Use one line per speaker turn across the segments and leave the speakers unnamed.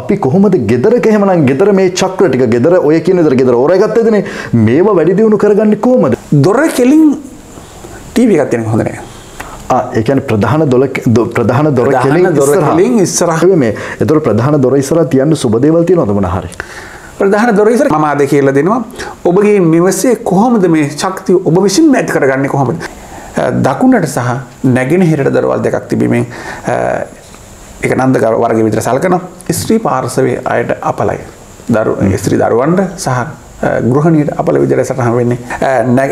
අපි කොහොමද ගෙදරක එහෙමනම් ගෙදර මේ චක්‍ර ටික ගෙදර ඔය කියන විදිහට ගෙදර ඕරගත්තේදනේ මේවා වැඩි දියුණු කරගන්නේ කොහොමද?
දොර කෙලින් ටීවී එකක් තියෙන හොඳ නෑ.
ආ ඒ කියන්නේ ප්‍රධාන දොර ප්‍රධාන දොර කෙලින්
දොර
ඉස්සරහා. මේ ඒතර ප්‍රධාන දොර ඉස්සරහා තියන්න සුබ දේවල් තියෙනවද මොන හරි?
ප්‍රධාන දොර ඉස්සර මම අද කියලා දෙනවා ඔබගේ නිවසේ කොහොමද මේ ශක්තිය ඔබ විසින් ඇති කරගන්නේ කොහොමද? දකුණට සහ නැගෙනහිරට දොරවල් දෙකක් තිබීමෙන් ඒක නන්ද වර්ග විතර සලකන ස්ත්‍රී පාර්ශවයේ අයට අපලයි. දරු ස්ත්‍රී දරුවන්ට සහ අ, ගෘහණියට අපල විදිහට සටහන් වෙන්නේ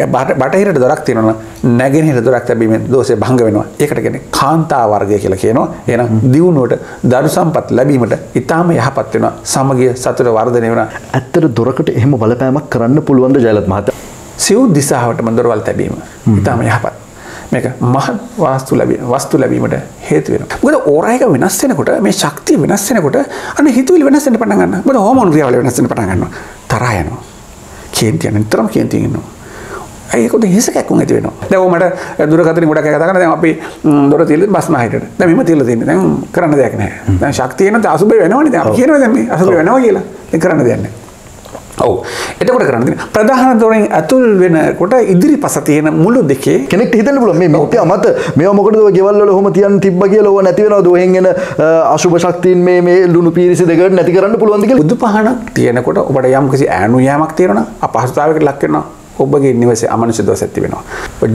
බට- බටහිරට දොරක් තියෙනවා නම් නැගෙනහිර දොරක් තැබීමෙන් දෝෂය භංග වෙනවා. ඒකට කියන්නේ කාන්තා වර්ගය කියලා කියනවා. එහෙනම් දියුණුවට දරු සම්පත් ලැබීමට ඊටාම යහපත් වෙනවා. සමගිය සතුට වර්ධනය වෙනවා.
ඇත්තට දොරකට එහෙම බලපෑමක් කරන්න පුළුවන්ද ජයලත් මහත්තයා?
සිව් දිසාාවටම දොරවල් තැබීම ඉතාම යහපත් මේක මහත් වාස්තු ලැබී වස්තු ලැබීමට හේතු වෙන ගොද ඕරයක වෙනස් වෙනකොට මේ ශක්තිය වෙනස් වෙනකොට අන්න හිතුවිලි වෙනස් වෙන්න පටන් ගන්න බද හෝමෝන් ක්‍රියාවල වෙනස් වෙන්න පටන් ගන්නවා. තරහා යනවා. කේන්ති යන නිතරම කේන්ති ඉන්නවා. ඒකට හිස කැක්කුම් ඇති වෙනවා? දැන් මට දුරකථන ගොඩක් කතා කරන දැන් අපි දොර තියලා බස්නා හිටට දැන් මෙහෙම තියලා තියෙන්නේ. දැන් කරන්න දෙයක් නැහැ. දැන් ශක්තිය නැත්නම් අසුබේ වෙනවනේ. දැන් අපි කියනවා දැන් මේ අසුබේ වෙනවා කියලා. දැන් කරන්න දෙයක් නැහැ ඔව්. එතකොට කරන්න තියෙන ප්‍රධාන දොරෙන් ඇතුල් වෙනකොට ඉදිරි පස තියෙන මුළු දෙකේ
කෙනෙක් හිතන්න පුළුවන් මේ මිත්‍යා මත මේවා මොකටද ඔය ගෙවල් වල ඔහොම තියන්න තිබ්බා කියලා ඕවා නැති වෙනවද? ඔහෙන් එන අ, අශුභ ශක්තියින් මේ මේ ලුණු පීරිසි දෙකට නැති කරන්න පුළුවන්ද කියලා?
බුදු පහනක් තියෙනකොට ඔබට යම් කිසි ඈනු යෑමක් තියෙනවා අපහසුතාවයකට ලක් වෙනවා ඔබගේ නිවසේ අමනුෂ්‍ය දෝෂ ඇති වෙනවා.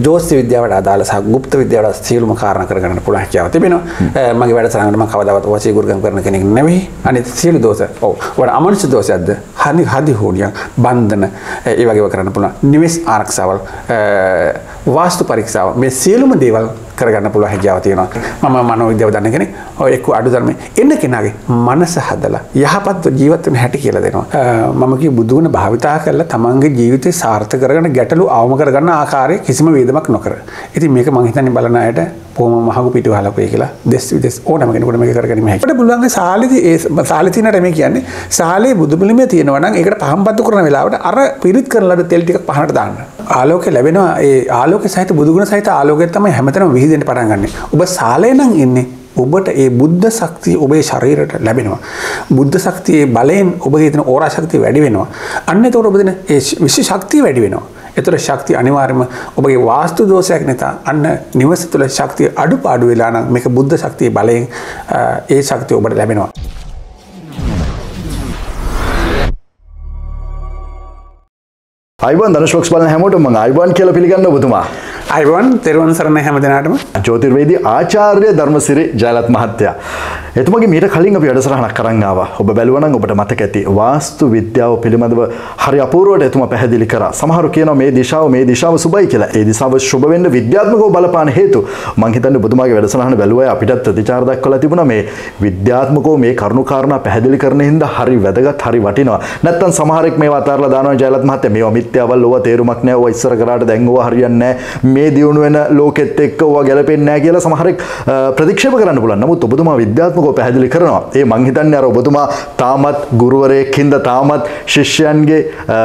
ජෝතිෂ විද්‍යාවට අදාළ සහ ගුප්ත විද්‍යාවට සියලුම කාරණා කරගන්න පුළුවන් හැකියාව තිබෙනවා. මගේ වැඩසටහනකට මම කවදාවත් වශී ගුරුකම් කරන කෙනෙක් නෙවෙයි. අනිත් සියලු දෝෂ. ඔව්. ඔබට අමනුෂ්‍ය දෝෂයක්ද? හනි හදි හෝඩියක් බන්ධන ඒ වගේව කරන්න පුළුවන්. නිවෙස් ආරක්ෂාවල් වාස්තු පරීක්ෂාව මේ සියලුම දේවල් කරගන්න පුළුවන් හැකියාව තියෙනවා. මම මනෝවිද්‍යාව දන්න කෙනෙක්. ඔය එක්ක අඩු ධර්මයේ එන්න කෙනාගේ මනස හදලා යහපත් ජීවත් වෙන හැටි කියලා දෙනවා. අ, මම කිය බුදුගුණ භාවිතා කරලා තමන්ගේ ජීවිතේ සාර්ථක කරගෙන ගැටලු අවම කරගන්න ආකාරයේ කිසිම වේදමක් නොකර. ඉතින් මේක මං හිතන්නේ බලන අයට කොහොම මහගු පිටු හලකුවේ කියලා දෙස් විදෙස් ඕනම කෙනෙකුට මේක කරගන්න හැකියි. අපිට පුළුවන් සාලේදී ඒ සාලේ තියෙනට මේ කියන්නේ සාලේ බුදුපිළිමේ තියෙනවා නම් ඒකට පහම්පත්තු කරන වෙලාවට අර පිරිත් කරන ලද තෙල් ටික පහනට දාන්න. ආලෝකය ලැබෙනවා ඒ ආලෝකය සහිත බුදුගුණ සහිත ආලෝකය තමයි හැමතැනම විහිදෙන්න පටන් ගන්න. ඔබ සාලේ නම් ඉන්නේ ඔබට ඒ බුද්ධ ශක්තිය ඔබේ ශරීරයට ලැබෙනවා. බුද්ධ ශක්තියේ බලයෙන් ඔබගේ තියෙන ඕරා ශක්තිය වැඩි වෙනවා. අන්න එතකොට ඔබ දෙන ඒ විශේෂ ශක්තිය වැඩි වෙනවා. එතකොට ශක්තිය අනිවාර්යයෙන්ම ඔබගේ වාස්තු දෝෂයක් නැතා අන්න නිවස තුළ ශක්තිය අඩුපාඩු වෙලා නම් මේක බුද්ධ ශක්තිය බලයෙන් අ, ඒ ශක්තිය ඔබට ලැබෙනවා.
අයිබන් ධනුෂ්වක්ස් බලන හැමෝටම මම අයිබන් කියලා පිළිගන්න ඔබතුමා.
අයිවන් තෙරුවන් සරණ හැම දෙනාටම
ජෝතිර්වේදී ආචාර්ය ධර්මසිරි ජයලත් මහත්තයා. එතුමගේ මීට කලින් අපි වැඩසටහනක් කරන් ආවා. ඔබ බැලුවා නම් ඔබට මතක ඇති. වාස්තු විද්‍යාව පිළිබඳව හරි අපූර්වවට එතුමා පැහැදිලි කරා. සමහරු කියනවා මේ දිශාව මේ දිශාව සුබයි කියලා. ඒ දිශාව සුබ වෙන්න විද්‍යාත්මකව බලපාන හේතු. මම හිතන්නේ ඔබතුමාගේ වැඩසටහන බැලුවා අපිටත් ප්‍රතිචාර දක්වලා තිබුණා මේ විද්‍යාත්මකව මේ කරුණු කාරණා පැහැදිලි කරන හින්දා හරි වැදගත් හරි වටිනවා. නැත්තම් සමහරෙක් මේවා අතාරලා දානවා ජයලත් මහත්තයා මේවා මිත්‍යාවල් ඕවා තේරුමක් නැහැ. ඕවා ඉස්සර කරාට දැන් ඕවා හරියන්නේ නැහැ. මේ දියුණු වෙන ලෝකෙත් එක්ක ඕවා ගැලපෙන්නේ නැහැ කියලා සමහරෙක් අ, ප්‍රතික්ෂේප කරන්න පුළුවන්. නමුත් ඔබතුමා විද්‍යාත්මකව පැහැදිලි කරනවා. ඒ මං හිතන්නේ අර ඔබතුමා තාමත් ගුරුවරයෙක් හින්දා තාමත් ශිෂ්‍යයන්ගේ අ,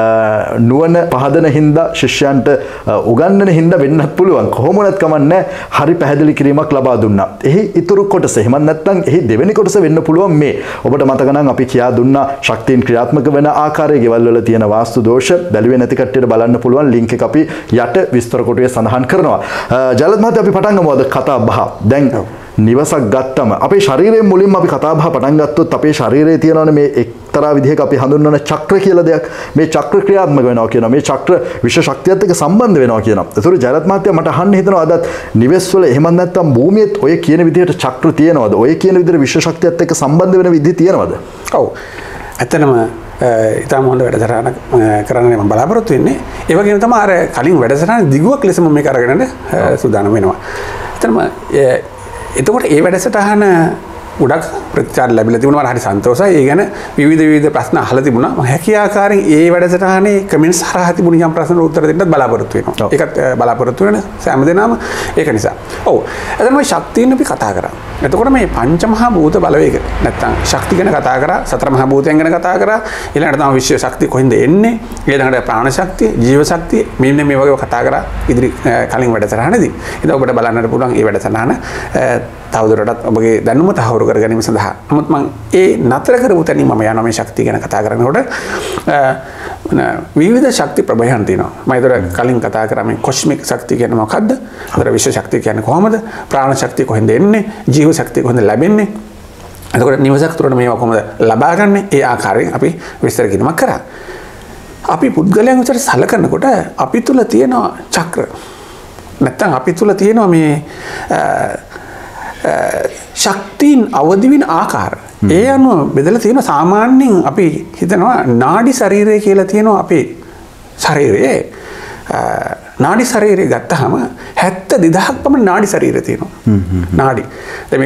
නුවණ පහදන හින්දා ශිෂ්‍යයන්ට අ, උගන්වන හින්දා වෙන්නත් පුළුවන්. කොහොම වුණත් කමන්නේ හරි පැහැදිලි කිරීමක් ලබා දුන්නා. එහි ඉතුරු කොටස එහෙම නැත්නම් එහි දෙවෙනි කොටස වෙන්න පුළුවන් මේ. ඔබට මතක නම් අපි කියා දුන්නා ශක්තියින් ක්‍රියාත්මක වෙන ආකාරය ගෙවල් වල තියෙන වාස්තු දෝෂ බැලුවේ නැති කට්ටියට බලන්න පුළුවන් ලින්ක් එක අපි යට විස්තර කොටුවේ සඳහන් කරනවා. ජලත් මහත්තයා අපි පටන් ගමු අද කතා බහ. දැන් නිවසක් ගත්තම අපේ ශරීරයෙන් මුලින්ම අපි කතා බහ පටන් ගත්තොත් අපේ ශරීරයේ තියෙනවනේ මේ එක්තරා විදිහක අපි හඳුන්වන චක්‍ර කියලා දෙයක්. මේ චක්‍ර ක්‍රියාත්මක වෙනවා කියනවා. මේ චක්‍ර විශ්ව ශක්තියත් එක්ක සම්බන්ධ වෙනවා කියනවා. ඒතර ජයරත් මහත්තයා මට අහන්න හිතෙනවා අදත් නිවෙස් වල එහෙම නැත්නම් භූමියේත් ඔය කියන විදිහට චක්‍ර තියෙනවද? ඔය කියන විදිහට විශ්ව ශක්තියත් එක්ක සම්බන්ධ වෙන විදිහ තියෙනවද?
ඔව් ඇත්තනම ඉතාම හොඳ වැඩසටහනක් කරන්න ම බලාපොරොත්තු වෙන්නේ ඒවගේ තම අර කලින් වැඩසටහන දිගුවක් ලෙසම මේ කරගෙනට සූදාන වෙනවා. එතනම එතකොට ඒ වැඩසටහන ගොඩක් ප්‍රචාර ලැබිල තිබුණා. හරි සන්තෝෂයි. ඒ ගැන විවිධ විවිධ ප්‍රශ්න අහලා තිබුණා. හැකි ආකාරයෙන් ඒ වැඩසටහනේ කමෙන්ට්ස් හරහා තිබුණ යම් ප්‍රශ්න උත්තර දෙන්නත් බලාපොරොත්තු වෙනවා. ඒකත් බලාපොරොත්තු වෙන සෑම දෙනාම ඒක නිසා. ඔව්. එතන මේ ශක්තියන් අපි කතා කරා. එතකොට මේ පංච මහා භූත බලවේග නැත්තම් ශක්ති ගැන කතා කරා සතර මහා භූතයන් ගැන කතා කරා ඊළඟට තමයි විශ්ව ශක්තිය කොහෙන්ද එන්නේ ඊළඟට ප්‍රාණ ශක්තිය ජීව ශක්තිය මෙන්න මේ වගේ කතා කරා ඉදිරි කලින් වැඩසටහනේදී. ඉතින් ඔබට බලන්නට පුළුවන් මේ වැඩසටහන. තවදුරටත් ඔබගේ දැනුම තහවුරු කර ගැනීම සඳහා නමුත් මං ඒ නතර කරපු තැනින් මම යනවා මේ ශක්තිය ගැන කතා කරනකොට විවිධ ශක්ති ප්‍රභයන් තියෙනවා මම ඒතර කලින් කතා කරා කොස්මික් ශක්තිය කියන්නේ මොකක්ද? අතර විශ්ව ශක්තිය කියන්නේ කොහොමද? ප්‍රාණ ශක්තිය කොහෙන්ද එන්නේ? ජීව ශක්තිය කොහෙන්ද ලැබෙන්නේ? එතකොට නිවසක් තුරට මේවා කොහොමද ලබා ගන්න? ඒ ආකාරයෙන් අපි විස්තර කිරීමක් කරා. අපි පුද්ගලයන් විතර සලකනකොට අපි තුල තියෙනවා චක්‍ර. නැත්තම් අපි තුල තියෙනවා මේ ශක්තිීන් අවදිවෙන ආකාර. ඒ අනුව බෙදල තියෙන සාමාන්‍යෙන් අපි හිතනවා නාඩි ශරීරය කියලා තියෙනවා අපේ ශරීරයේ නාඩි ශරීරය ගත්තහම හැත්ත දෙදහක් පම නාඩි ශරීර තියෙනවා. නාඩි දෙම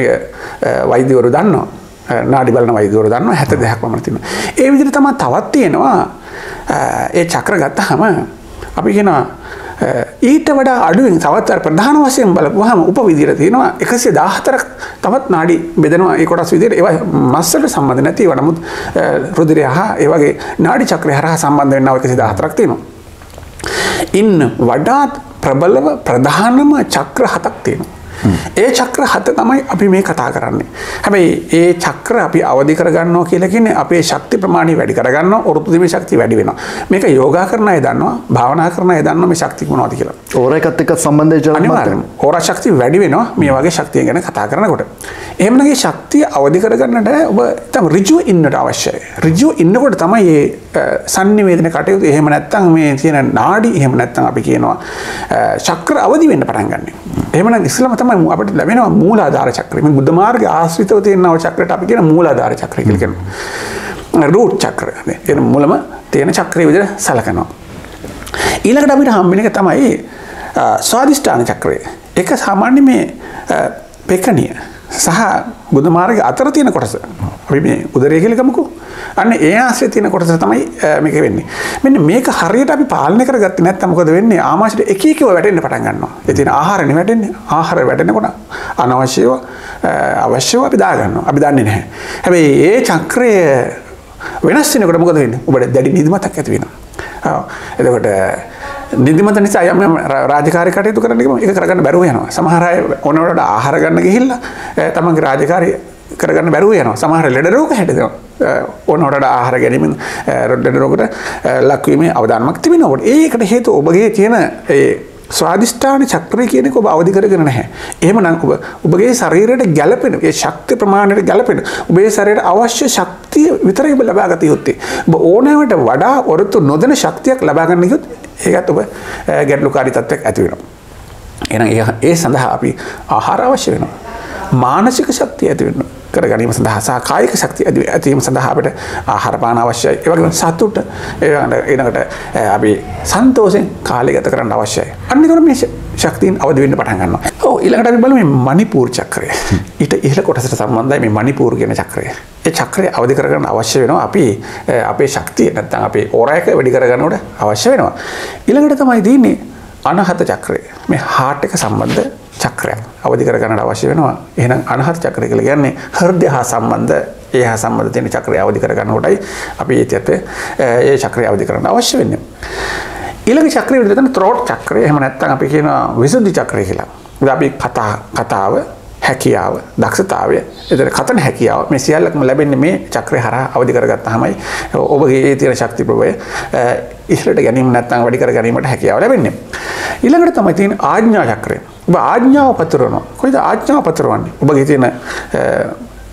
වෛද්‍යවරු දන්නවා නාඩි බලන වෛදවරු දන්න හැත දෙයක් පමණ තින. ඒ විදිර තම තවත් තියෙනවා ඒ චක්‍ර ගත්තහම අපි කියෙනවා ඊට වඩා අඩුවෙන් තවත් ප්‍රධාන වශයෙන් බලපුහම උපවිදිර තියෙනවා එකසිය දාහතරක් තවත් නාඩි බෙදනවා ඒ කොටස් විදිර ඒව මස්සට සම්බඳ නැති වනමුත් රුදිරය හා ඒවගේ නාඩි චක්‍රය හරහා සම්බන්ධ වෙන්නාව එකසි දාහතරක් තියෙනවා. ඉන්න වඩාත් ප්‍රබලව ප්‍රධානම චක්‍ර හතක් තියෙනවා. ඒ චක්‍ර හත තමයි අපි මේ කතා කරන්නේ. හැබැයි ඒ චක්‍ර අපි අවධි කරගන්නවා කියලකින්නේ අපේ ශක්ති ප්‍රමාණය වැඩි කරගන්න ඔරුතුදිම ශක්ති වැඩි වෙන මේක යෝගා කරන දන්නවා භාවනා කරන දන්න මේ ශක්තික මොනවද කියලා.
ඕරයකත් එක්ක සම්බන්ධය
අනිවාර්යයෙන්ම ඕරා ශක්තිය වැඩි වෙනවා මේ වගේ ශක්තිය ගැන කතා කරනකොට. එහෙමනගේ ශක්තිය අවධි කරගන්නට ඔබ තම ඍජුව ඉන්නට අවශ්‍යයි. ඍජුව ඉන්නකොට තමයි මේ සංනිවේදන කටයුතු එහෙම නැත්තම් මේ තියෙන නාඩි එහෙම නැත්තම් අපි කියනවා චක්‍ර අවදි වෙන්න පටන් ගන්න. එහෙමනම් ඉස්ලාම තමයි අපිට ලැබෙනවා මූලාධාර චක්‍රය. මේ බුද්ධ මාර්ගය ආශ්‍රිතව තියෙනව චක්‍රයට අපි කියන මූලාධාර චක්‍රය කියලා කියනවා. රූට් චක්‍රය. එන මුලම තියෙන චක්‍රය විදිහට සලකනවා. ඊළඟට අපිට හම්බෙන එක තමයි ස්වාදිෂ්ඨාන චක්‍රය. ඒක සාමාන්‍ය මේ පෙකණිය සහ බුදු මාර්ග අතර තියෙන කොටස. අපි මේ උදරය කියලා ගමුකෝ. අන්න ඒ ආශ්‍රය තියෙන කොටස තමයි මේක වෙන්නේ. මෙන්න මේක හරියට අපි පාලනය කරගත්තේ නැත්නම් මොකද වෙන්නේ? ආමාශයට එක එකව වැටෙන්න පටන් ගන්නවා. ඒ තියෙන ආහාරනේ වැටෙන්නේ. ආහාර වැටෙනකොට අනවශ්‍යව අවශ්‍යව අපි දාගන්නවා. අපි දන්නේ නැහැ. හැබැයි ඒ චක්‍රය වෙනස් වෙනකොට මොකද වෙන්නේ? ඔබට දැඩි නිදිමතක් ඇති වෙනවා. එතකොට නිදිමත නිසා යම් රාජකාරී කටයුතු කරන්න එක කරගන්න බැරුව යනවා. සමහර අය ඕනවට ආහාර ගන්න ගිහිල්ලා තමන්ගේ රාජකාරී කරගන්න බැරුව යනවා. සමහර ලෙඩ රෝග හැදෙනවා. ඕනවට ආහාර ගැනීමෙන් ලෙඩ රෝගට ලක්වීමේ අවධානමක් තිබෙනවා. ඒකට හේතුව ඔබගේ තියෙන ඒ ස්වාධිෂ්ඨාන චක්‍රය කියනෙක ඔබ අවධි කරගෙන නැහැ. එහෙමනම් ඔබ ඔබගේ ශරීරයට ගැළපෙන ඒ ශක්ති ප්‍රමාණයට ගැළපෙන ඔබේ ශරීරයට අවශ්‍ය ශක්තිය විතරයි ඔබ ලබා ගත යුත්තේ. ඔබ ඕනෑමට වඩා ඔරොත්තු නොදෙන ශක්තියක් ලබා ගන්න ගියොත් ඒකත් ඔබ ගැටලුකාරී තත්ත්වයක් ඇති වෙනවා. එහෙනම් ඒ සඳහා අපි ආහාර අවශ්‍ය වෙනවා. මානසික ශක්තිය ඇති වෙනවා. කර ගැනීම සඳහා සහ කායික ශක්තිය ඇතිවීම සඳහා අපිට ආහාර පාන අවශ්‍යයි. ඒ වගේම සතුට ඊළඟට අපි සන්තෝෂෙන් කාලය ගත කරන්න අවශ්‍යයි. අන්න ඒතර මේ ශක්තියින් අවදි වෙන්න පටන් ගන්නවා. ඔව් ඊළඟට අපි බලමු මේ මණිපූර් චක්‍රය. ඊට ඉහළ කොටසට සම්බන්ධයි මේ මණිපූර් කියන චක්‍රය. ඒ චක්‍රය අවදි කරගන්න අවශ්‍ය වෙනවා අපි අපේ ශක්තිය නැත්නම් අපේ ඕරයක වැඩි කරගන්නකොට අවශ්‍ය වෙනවා. ඊළඟට තමයි තියෙන්නේ අනහත චක්‍රය. මේ හાર્ට් එක සම්බන්ධ චක්‍රයක් අවධි කරගන්නට අවශ්‍ය වෙනවා එහෙනම් අනහත් චක්‍රය කියලා කියන්නේ හෘදය හා සම්බන්ධ ඒ හා සම්බන්ධ තියෙන චක්‍රය අවධි කරගන්න කොටයි අපි ඒ තියත ඒ චක්‍රය අවධි කරන්න අවශ්‍ය වෙන්නේ ඊළඟ චක්‍රය විදිහට තමයි ත්‍රෝට් චක්‍රය එහෙම නැත්නම් අපි කියනවා විසුද්ධි චක්‍රය කියලා. ඉතින් අපි කතා කතාව හැකියාව දක්ෂතාවය එතන කතන හැකියාව මේ සියල්ලක්ම ලැබෙන්නේ මේ චක්‍රය හරහා අවදි කරගත්තාමයි ඔබගේ ඒ තියෙන ශක්ති ප්‍රභවය ඉහළට ගැනීම නැත්නම් වැඩි කර ගැනීමට හැකියාව ලැබෙන්නේ. ඊළඟට තමයි තියෙන ආඥා චක්‍රය. ඔබ ආඥාව පතුරවනවා. කොයිද ආඥාව පතුරවන්නේ? ඔබගේ තියෙන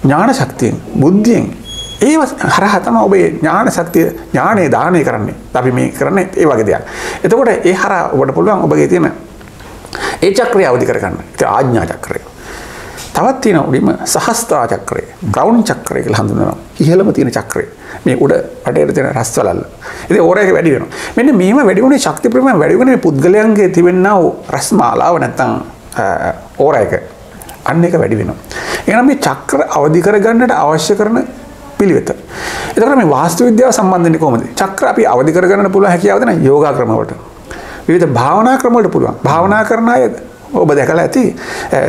ඥාන ශක්තියෙන්, බුද්ධියෙන් ඒ හරහා තමයි ඔබේ ඥාන ශක්තිය ඥානය දානය කරන්නේ. අපි මේ කරන්නේ ඒ වගේ දෙයක්. එතකොට ඒ හරහා ඔබට පුළුවන් ඔබගේ තියෙන ඒ චක්‍රය අවදි කරගන්න. ඒක ආඥා චක්‍රය. තවත් තියෙන උඩින්ම සහස්ත්‍රා චක්‍රය, ක්‍රවුන් චක්‍රය කියලා හඳුන්වනවා. ඉහළම තියෙන චක්‍රය. මේ උඩ පටේට තියෙන රස්වලල්ල. ඉතින් ඕරයක වැඩි වෙනවා. මෙන්න මේව වැඩි වුණේ ශක්ති ප්‍රමාණය වැඩි වුණේ පුද්ගලයන්ගේ තිබෙනා වූ රස්මාලාව නැත්තම් ඕරයක. අන්න එක වැඩි වෙනවා. එහෙනම් මේ චක්‍ර අවදි කරගන්නට අවශ්‍ය කරන පිළිවෙත. එතකොට මේ වාස්තු විද්‍යාව සම්බන්ධන්නේ කොහොමද? චක්‍ර අපි අවදි කරගන්න පුළුවන් හැකියාවද නැහැ යෝගා ක්‍රම වලට. විවිධ භාවනා ක්‍රම වලට පුළුවන්. භාවනා කරන අය ඔබ දැකලා ඇති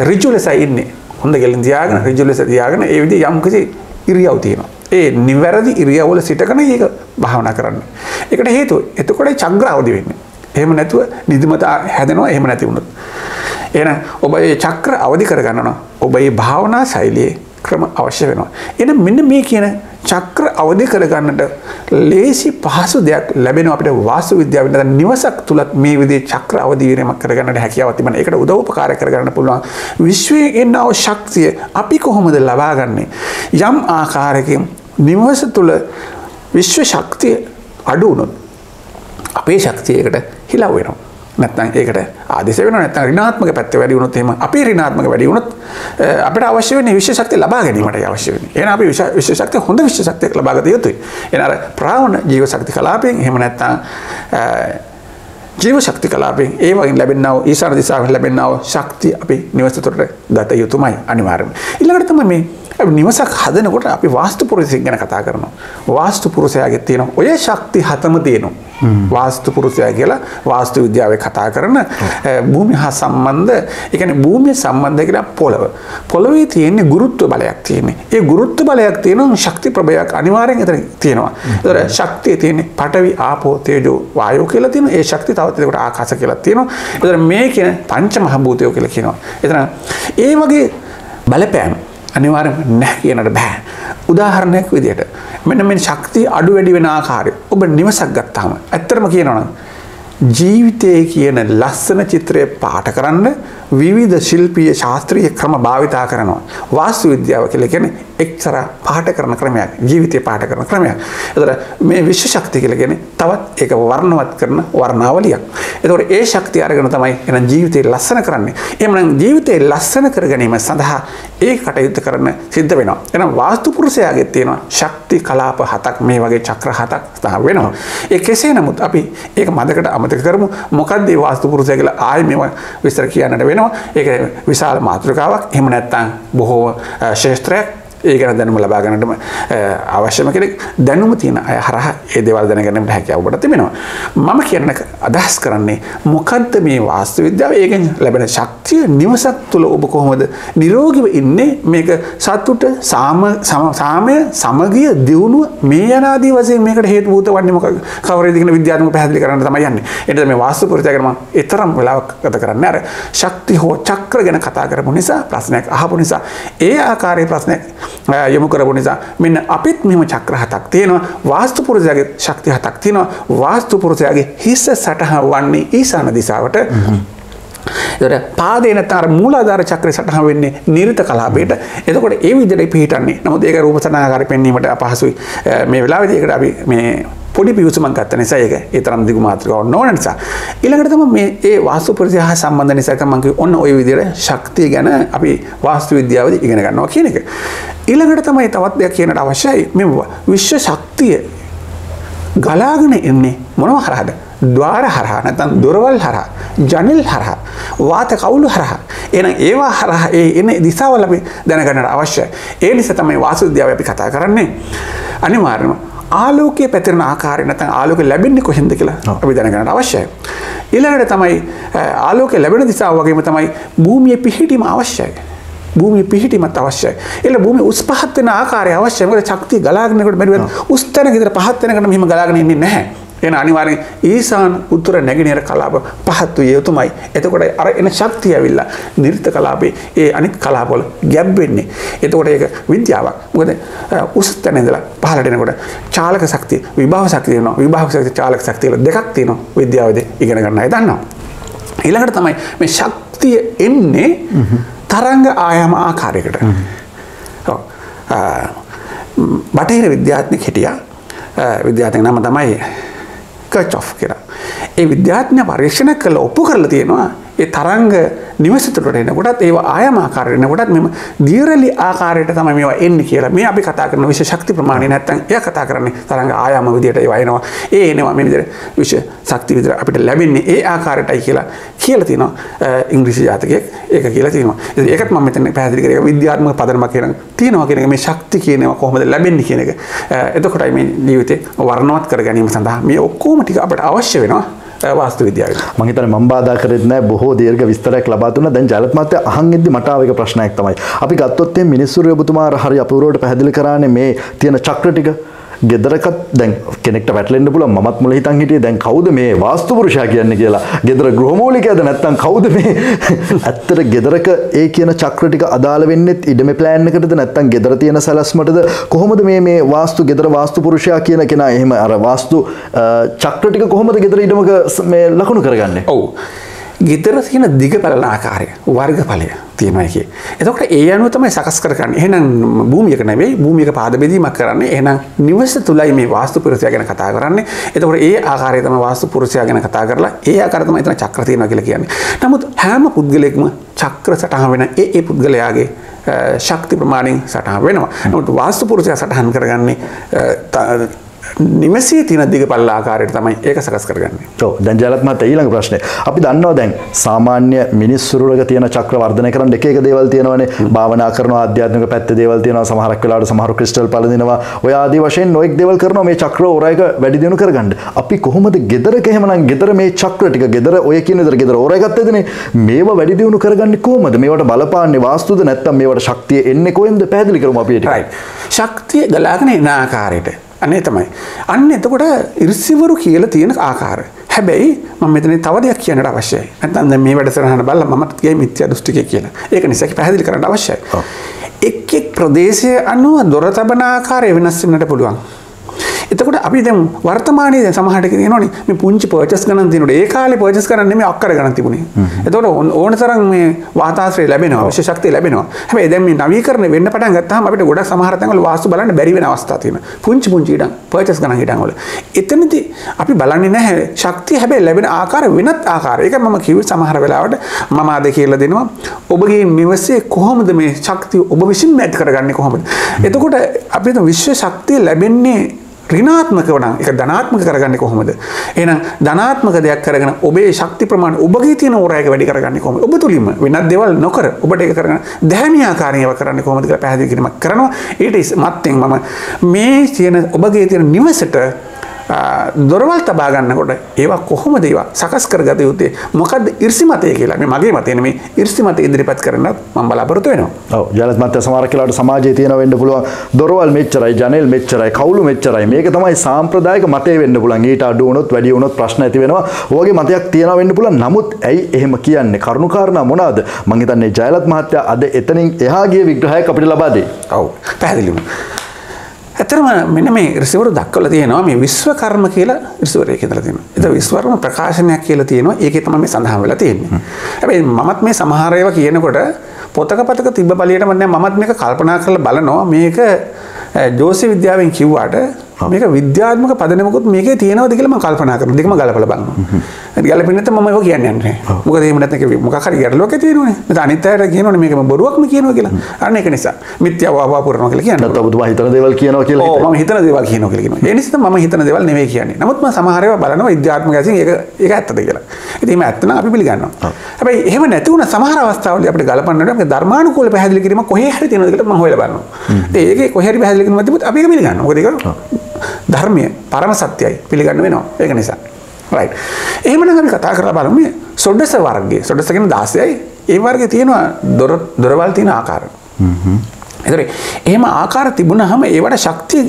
ඍජු ලෙසයි ඉන්නේ. හොඳ ගෙලින් තියාගෙන ඍජු ලෙස තියාගෙන ඒ විදිහ යම් කිසි ඉරියව් තියෙනවා. ඒ නිවැරදි ඉරියව්වල සිටගෙන ඒක භාවනා කරන්න. ඒකට හේතුව එතකොට චක්‍ර අවදි වෙන්නේ. එහෙම නැතුව නිදිමත හැදෙනවා එහෙම නැති වුණොත්. එහෙනම් ඔබ මේ චක්‍ර අවදි කරගන්නවා. ඔබ මේ භාවනා ශෛලියේ ක්‍රම අවශ්‍ය වෙනවා. එන මෙන්න මේ කියන චක්‍ර අවධි කරගන්නට ලේසි පහසු දෙයක් ලැබෙන අපිට වාස්තු විද්‍යාව වෙන නිවසක් තුලත් මේ විදිහේ චක්‍ර අවදි වීමක් කරගන්නට හැකියාවක් තිබෙන. ඒකට උදව්පකාර කරගන්න පුළුවන්. විශ්වයේ එන්නව ශක්තිය අපි කොහොමද ලබාගන්නේ? යම් ආකාරයකින් නිවස තුල විශ්ව ශක්තිය අඩු වුණොත් අපේ ශක්තියකට හිලව් වෙනවා. නැත්නම් ඒකට ආදේශ වෙනවා නැත්නම් ඍණාත්මක පැත්ත වැඩි වුණොත් එහෙම අපේ ඍණාත්මක වැඩි වුණොත් අපිට අවශ්‍ය වෙන්නේ විශ්ව ශක්තිය ලබා ගැනීමට අවශ්‍ය වෙන්නේ. එහෙනම් අපි විශ්ව ශක්තිය හොඳ විශ්ව ශක්තියක් ලබා ගත යුතුයි. එහෙනම් අර ප්‍රාවණ ජීව ශක්ති කලාපයෙන් එහෙම නැත්නම් ජීව ශක්ති කලාපයෙන් ඒ වගේ ලැබෙනා වූ ඊශාන දිශාවෙන් ලැබෙනා වූ ශක්තිය අපි නිවස තුළට ගත යුතුමයි අනිවාර්යයෙන්ම. ඊළඟට තමයි මේ නිවසක් හදනකොට අපි වාස්තු පුරුෂයෙක් ගැන කතා කරනවා. වාස්තු පුරුෂයාගේ තියෙන ඔය ශක්ති හතම තියෙනවා. වාස්තු පුරුෂයා කියලා වාස්තු විද්‍යාවේ කතා කරන භූමිය හා සම්බන්ධ කියන්නේ භූමිය සම්බන්ධ කියලා පොළව. පොළවේ තියෙන්නේ ගුරුත්ව බලයක් තියෙන්නේ. ඒ ගුරුත්ව බලයක් තියෙනවා ශක්ති ප්‍රභයක් අනිවාර්යෙන් එතන තියෙනවා. ඒතර ශක්තිය තියෙන්නේ පඨවි ආපෝ තේජෝ වායෝ කියලා තියෙනවා. ඒ ශක්තිය තවත් එතකොට ආකාශ කියලා තියෙනවා. ඒතර මේ කියන පංච මහ භූතයෝ කියලා කියනවා. එතන ඒ වගේ බලපෑම් අනිවාර්යයෙන්ම නැහැ කියනට බෑ. උදාහරණයක් විදිහට මෙන්න මේ ශක්තිය අඩු වැඩි වෙන ආකාරය ඔබ නිවසක් ගත්තාම ඇත්තටම කියනවනම් ජීවිතයේ කියන ලස්සන චිත්‍රය පාට කරන්න විවිධ ශිල්පීය ශාස්ත්‍රීය ක්‍රම භාවිතා කරනවා. වාස්තු විද්‍යාව කියලා කියන්නේ එක්තරා පාට කරන ක්‍රමයක්. ජීවිතය පාට කරන ක්‍රමයක්. එතකොට මේ විශ්ව ශක්තිය කියලා කියන්නේ තවත් ඒක වර්ණවත් කරන වර්ණාවලියක්. එතකොට ඒ ශක්තිය අරගෙන තමයි එහෙනම් ජීවිතේ ලස්සන කරන්නේ. එහෙමනම් ජීවිතේ ලස්සන කර ගැනීම සඳහා ඒ කටයුතු කරන්න සිද්ධ වෙනවා. එහෙනම් වාස්තු පුරුෂයාගේ තියෙනවා ශක්ති කලාප හතක් මේ වගේ චක්‍ර හතක් ස්ථාප වෙනවා. ඒ කෙසේ නමුත් අපි ඒක මදකට අමතක කරමු. මොකක්ද මේ වාස්තු පුරුෂයා කියලා ආයෙ මේවා විස්තර කියන්නට වෙනවා. වෙනවා ඒක විශාල මාතෘකාවක් එහෙම නැත්නම් බොහෝ ශේෂත්‍රයක් ඒ ගැන දැනුම ලබා ගන්නටම අවශ්‍යම කෙනෙක් දැනුම තියෙන අය හරහා ඒ දේවල් දැනගන්නට හැකියාව ඔබට තිබෙනවා. මම කියන අදහස් කරන්නේ මොකද්ද මේ වාස්තු විද්‍යාව ඒකෙන් ලැබෙන ශක්තිය නිවසක් තුළ ඔබ කොහොමද නිරෝගීව ඉන්නේ මේක සතුට සාම සාමය සමගිය දියුණුව මේ යනාදී වශයෙන් මේකට හේතුභූත වන්නේ මොකක්ද කවරේද කියන විද්‍යාත්මක පැහැදිලි කරන්න තමයි යන්නේ. ඒකට මේ වාස්තු පරිත්‍යාග කරන මම ඊතරම් වෙලාවක් ගත කරන්නේ අර ශක්ති හෝ චක්‍ර ගැන කතා කරපු නිසා ප්‍රශ්නයක් අහපු නිසා ඒ ආකාරයේ ප්‍රශ්නයක් යොමු කරපු නිසා. මෙන්න අපිත් මෙම චක්‍ර හතක් තියෙනවා. වාස්තු පුරුෂයාගේ ශක්ති හතක් තියෙනවා. වාස්තු පුරුෂයාගේ හිස සටහන් වන්නේ ඊසාන දිසාවට එතට පාදේනත අර මූලාධාර චක්‍රය සටහන් වෙන්නේ නිරිත කලාපයට එතකොට ඒ විදිහට පිහිටන්නේ. නමුත් ඒක රූපසනාකාර පෙන්වීමට අපහසුයි. මේ වෙලාවේදී ඒකට අපි මේ පොඩි පිවිසුමක් ගත්ත නිසා ඒක ඒ තරම් දිගු මාත්‍රකාවක් නොවන නිසා. ඊළඟට තමයි මේ ඒ වාස්තු ප්‍රතිහ සම්බන්ධ නිසා තමයි මම කිව්වේ ඔන්න ওই විදිහට ශක්තිය ගැන අපි වාස්තු විද්‍යාවදී ඉගෙන ගන්නවා කියන එක. ඊළඟට තමයි තවත් දෙයක් කියන්නට අවශ්‍යයි මේ විශ්ව ශක්තිය ගලාගෙන එන්නේ මොනව හරහාද? ద్వාර හරහා නැත්නම් දොරවල් හරහා, ජනෙල් හරහා වාත කවුළු හරහා එහෙනම් ඒවා හරහා ඒ එන දිශාවල අපි දැනගන්නට අවශ්‍යයි. ඒ නිසා තමයි වාස්තු විද්‍යාව අපි කතා කරන්නේ. අනිවාර්යයෙන්ම ආලෝකයේ පැතිරෙන ආකාරය නැත්නම් ආලෝකය ලැබෙන්නේ කොහෙන්ද කියලා අපි දැනගන්න අවශ්‍යයි. ඊළඟට තමයි ආලෝකය ලැබෙන දිශාව වගේම තමයි භූමියේ පිහිටීම අවශ්‍යයි. භූමිය පිහිටීමත් අවශ්‍යයි. එල භූමිය උස් පහත් වෙන ආකාරය අවශ්‍යයි. මොකද ශක්තිය ගලාගෙන යනකොට බැරි උස් තැනක විතර පහත් වෙනකොට මෙහිම ගලාගෙන ඉන්නේ නැහැ. එන අනිවාර්යෙන් ඊසාන උතුර නැගෙනහිර කලාප පහත් විය යුතුමයි. එතකොට අර එන ශක්තිය ඇවිල්ලා නිර්ත කලාපේ ඒ අනිත් කලාපවල ගැබ් වෙන්නේ. එතකොට ඒක විද්‍යාවක්. මොකද උස් තැන ඉඳලා පහළට එනකොට චාලක ශක්තිය විභව ශක්තිය වෙනවා. විභව ශක්තිය චාලක ශක්තිය දෙකක් තියෙනවා. විද්‍යාවේදී ඉගෙන ගන්න අය දන්නවා. ඊළඟට තමයි මේ ශක්තිය එන්නේ තරංග ආයාම ආකාරයකට. ඔව්. බටහිර විද්‍යාඥයෙක් හිටියා. විද්‍යාඥයෙක් නම තමයි කර්චොෆ් කියලා. ඒ විද්‍යාඥ පරීක්ෂණ කළ ඔප්පු කරලා තියෙනවා ඒ තරංග නිවසතුට එනකොටත් ඒව ආයම ආකාරයට එනකොටත් මෙම දීර්ලි ආකාරයට තමයි මේවා එන්නේ කියලා. මේ අපි කතා කරන විශේෂ ශක්ති ප්‍රමාණය නැත්තම් එයා කතා කරන්නේ තරංග ආයාම විදියට ඒවා එනවා. ඒ එනවා මේ විදිහට විශේෂ ශක්ති විදිහට අපිට ලැබෙන්නේ ඒ ආකාරයටයි කියලා කියලා තියෙනවා ඉංග්‍රීසි ජාතකයේ ඒක කියලා තියෙනවා. ඉතින් ඒකත් මම මෙතන පැහැදිලි කරේ විද්‍යාත්මක පදනමක් කියන තියෙනවා කියන එක මේ ශක්ති කියන ඒවා කොහොමද ලැබෙන්නේ කියන එක. එතකොටයි මේ ජීවිතේ වර්ණවත් කර ගැනීම සඳහා මේ ඔක්කොම ටික අපිට අවශ්‍ය වෙනවා. වාස්තු විද්‍යාව.
මං හිතන්නේ මම බාධා කරෙත් නෑ. බොහෝ දීර්ඝ විස්තරයක් ලබා දුන්නා. දැන් ජලත් මහත්තයා අහන් ඉද්දි මට ආව එක ප්‍රශ්නයක් තමයි. අපි ගත්තොත් මේ මිනිස්සු ඔබතුමා හරි අපූර්වවට පැහැදිලි කරානේ මේ තියෙන චක්‍ර ටික. ගෙදරකත් දැන් කෙනෙක්ට පැටලෙන්න්න පුල මත් මුල හිතන් හිටිය දැන් කවුද මේ වාස්තු පුරුෂා කියන්න කියලා. ගෙදර ගෘහමූලිකයද නැත්තන් කවුද මේ? ඇත්තට ගෙදරක ඒ කියන චක්‍රටික අදාල වෙන්නෙත් ඉඩම ප්ලෑන්කටද නැත්තන් ගෙදර තියෙන සැලස්මටද? කොහොමද මේ මේ වාස්තු ගෙදර වාස්තු පුරුෂයා කියන කෙන එහෙම අර වාස්තු චක්‍රටික කොහොමද ගෙදර ඉඩමක මේ ලකුණු කරගන්න?
ඔවු. ගෙදර තියෙන දිග පැලන ආකාරය වර්ග පලය තියෙනවා එක. එතකොට ඒ අනුව තමයි සකස් කරන්න එහෙනම් භූමියක නෙවෙයි භූමියක පාද බෙදීමක් කරන්නේ එහෙනම් නිවස තුලයි මේ වාස්තු පුරුෂයා ගැන කතා කරන්නේ. එතකොට ඒ ආකාරය තමයි වාස්තු පුරුෂයා ගැන කතා කරලා ඒ ආකාරය තමයි එතන චක්‍ර තියෙනවා කියලා කියන්නේ. නමුත් හැම පුද්ගලයෙක්ම චක්‍ර සටහන් වෙන ඒ ඒ පුද්ගලයාගේ ශක්ති ප්‍රමාණයෙන් සටහන් වෙනවා. නමුත් වාස්තු පුරුෂයා සටහන් කරගන්නේ නිමසේ තින දිග පල්ල ආකාරයට තමයි ඒක සකස් කරගන්නේ.
දැන් ජලත්මත් ඊළඟ ප්‍රශ්නය අපි දන්නවා දැන් සාමාන්‍ය මිනිස්සුරක තියන චක්‍රවර්ධන කරන එක දේවල් තියෙනවනේ. භාවනා කරන අධ්‍යාත්මික පැත්ත දේවල් තියෙනවා සමහරක් වෙලාවට සමහර ක්‍රිස්ටල් පලදිනවා ඔය ආදී වශයෙන් නොයෙක් දේවල් කරනවා මේ චක්‍ර ඕරයක වැඩි දියුණු කරගන්න. අපි කොහොමද ගෙදරක එහෙමනම් ගෙදර මේ චක්‍ර ටික ගෙදර ඔය කියන විදිහට ගෙදර ඕරය ගත්තදනේ මේව වැඩි දියුණු කරගන්නේ කොහොමද? මේවට බලපාන්නේ වාස්තුද නැත්නම් මේවට ශක්තිය එන්නේ කොහෙන්ද? පැහැදිලි කරමු අපි
ඒක ශක්තිය ගලාගෙන එන ආකාරයට අනේ තමයි. අන්න එතකොට ඉරිසිවරු කියලා තියෙන ආකාර. හැබැයි මම මෙතන තව දෙයක් කියන්නට අවශ්‍යයි. නැත්නම් දැන් මේ වැඩසටහන බලලා මමත් කියයි මිත්‍යා දෘෂ්ටිකය කියලා. ඒක නිසා පැහැදිලි කරන්න අවශ්‍යයි. එක් එක් ප්‍රදේශයේ අනුව දොර තබන ආකාරය වෙනස් වෙන්නට පුළුවන්. එතකොට අපි දැන් වර්තමානයේ දැන් සමහරට කියනවනේ මේ පුංචි පර්චස් ගණන් තියෙනකොට ඒ කාලේ පර්චස් ගණන් නෙමෙයි අක්කර ගණන් තිබුණේ. එතකොට ඕන තරම් මේ වාතාශ්‍රය ලැබෙනවා අවශ්‍ය ශක්තිය ලැබෙනවා. හැබැයි දැන් මේ නවීකරණය වෙන්න පටන් ගත්තාම අපිට ගොඩක් සමහර තැන්වල වාස්තු බලන්න බැරි වෙන අවස්ථා තියෙනවා. පුංචි පුංචි ඉඩම් පර්චස් ගණන් ඉඩම් වල. එතනදී අපි බලන්නේ නැහැ ශක්තිය හැබැයි ලැබෙන ආකාර වෙනත් ආකාර. ඒක මම කිව්වේ සමහර වෙලාවට මම අද කියලා දෙනවා. ඔබගේ නිවසේ කොහොමද මේ ශක්තිය ඔබ විසින්ම ඇති කරගන්නේ කොහොමද? එතකොට අපිට විශ්ව ශක්තිය ලැබෙන්නේ රිනාත්මක වන එක ධනාත්මක කරගන්න කොහොමද? එහෙනම් ධනාත්මක දෙයක් කරගෙන ඔබේ ශක්ති ප්‍රමාණය ඔබගේ තියෙන ඕරායක වැඩි කරගන්නේ කොහොමද? ඔබ තුලින්ම වෙනත් දේවල් නොකර ඔබට ඒක කරගන්න දැහැමී ආකාරයෙන් කරන්නේ කොහොමද කියලා පැහැදිලි කිරීමක් කරනවා. ඊට මත්තෙන් මම මේ තියෙන ඔබගේ තියෙන නිවසට දොරවල් තබා ගන්නකොට ඒවා කොහොමද ඒවා සකස් කරගත යුත්තේ මොකද්ද ඉර්සි මතය කියලා මේ මගේ මතය නෙමෙයි ඉර්සි මතය ඉදිරිපත් කරන්නත් මම බලාපොරොත්තු වෙනවා.
ඔව් ජලත් මතය සමහර කාලවලට සමාජයේ තියෙන වෙන්න පුළුවන් දොරවල් මෙච්චරයි ජනෙල් මෙච්චරයි කවුළු මෙච්චරයි මේක තමයි සාම්ප්‍රදායික මතය වෙන්න පුළුවන් ඊට අඩු වුණොත් වැඩි වුණොත් ප්‍රශ්න ඇති වෙනවා. ඔයගේ මතයක් තියෙනවා වෙන්න පුළුවන්. නමුත් ඇයි එහෙම කියන්නේ? කරුණු කාරණා මොනවාද? මම හිතන්නේ ජයලත් මහත්තයා අද එතනින් එහා ගිය විග්‍රහයක් අපිට ලබා දෙයි.
ඔව් පැහැදිලිවම. ඇතරම මෙන්න මේ රිසිවරු දක්වල තියෙනවා මේ විශ්වකර්ම කියලා රිසිවරය කියලා තියෙනවා. ඒක විශ්වකර්ම ප්‍රකාශනයක් කියලා තියෙනවා. ඒකේ තමයි මේ සඳහන් වෙලා තියෙන්නේ. හැබැයි මමත් මේ සමහර ඒවා කියනකොට පොතක පතක තිබ්බ පළියට මම මමත් මේක කල්පනා කරලා බලනවා මේක ජෝසි විද්‍යාවෙන් කිව්වාට මේක විද්‍යාත්මක පදනමකුත් මේකේ තියෙනවද කියලා මම කල්පනා කරනවා. දෙකම ගලපලා බලනවා. මම ඒක කියන්නේ නැහැ. මොකද එහෙම නැත්නම් ඒක මොකක් හරි ගැටලුවක් ඇති වෙනවනේ. මෙතන අනිත් අයට කියනවනේ මේක බොරුවක්ම කියනවා කියලා. අන්න ඒක නිසා මිත්‍යාව අවවා පුරනවා කියලා කියන්නේ.
ඔබතුමා හිතන දේවල් කියනවා කියලා.
ඔව් මම හිතන කියලා කියනවා. ඒ නිසා මම හිතන දේවල් නෙවෙයි කියන්නේ. නමුත් මම සමහර ඒවා බලනවා විද්‍යාත්මක ඇසින් ඒක ඒක ඇත්තද කියලා. ඉතින් එහෙම ඇත්ත නම් අපි පිළිගන්නවා. හැබැයි එහෙම නැති වුණ සමහර අවස්ථාවලදී අපිට ගලපන්න ඕනේ ධර්මානුකූල පැහැදිලි කිරීම කොහේ හරි හොයලා බලනවා. ඉතින් ඒකේ කොහේ හරි පැහැදිලි තිබුත් අපි. මොකද ඒක ධර්මය පරම සත්‍යයි පිළිගන්න වෙනවා ඒක නිසා රයි් එහෙමන අපි කතා කර බලම. සොඩ්ඩස වර්ගේ සොඩසගෙන දාසයයි. ඒ වර්ගේ තියෙනවා දොරවල් තියෙන ආකාර. එතර එහෙම ආකාර තිබුණ හම ඒවට ශක්තිය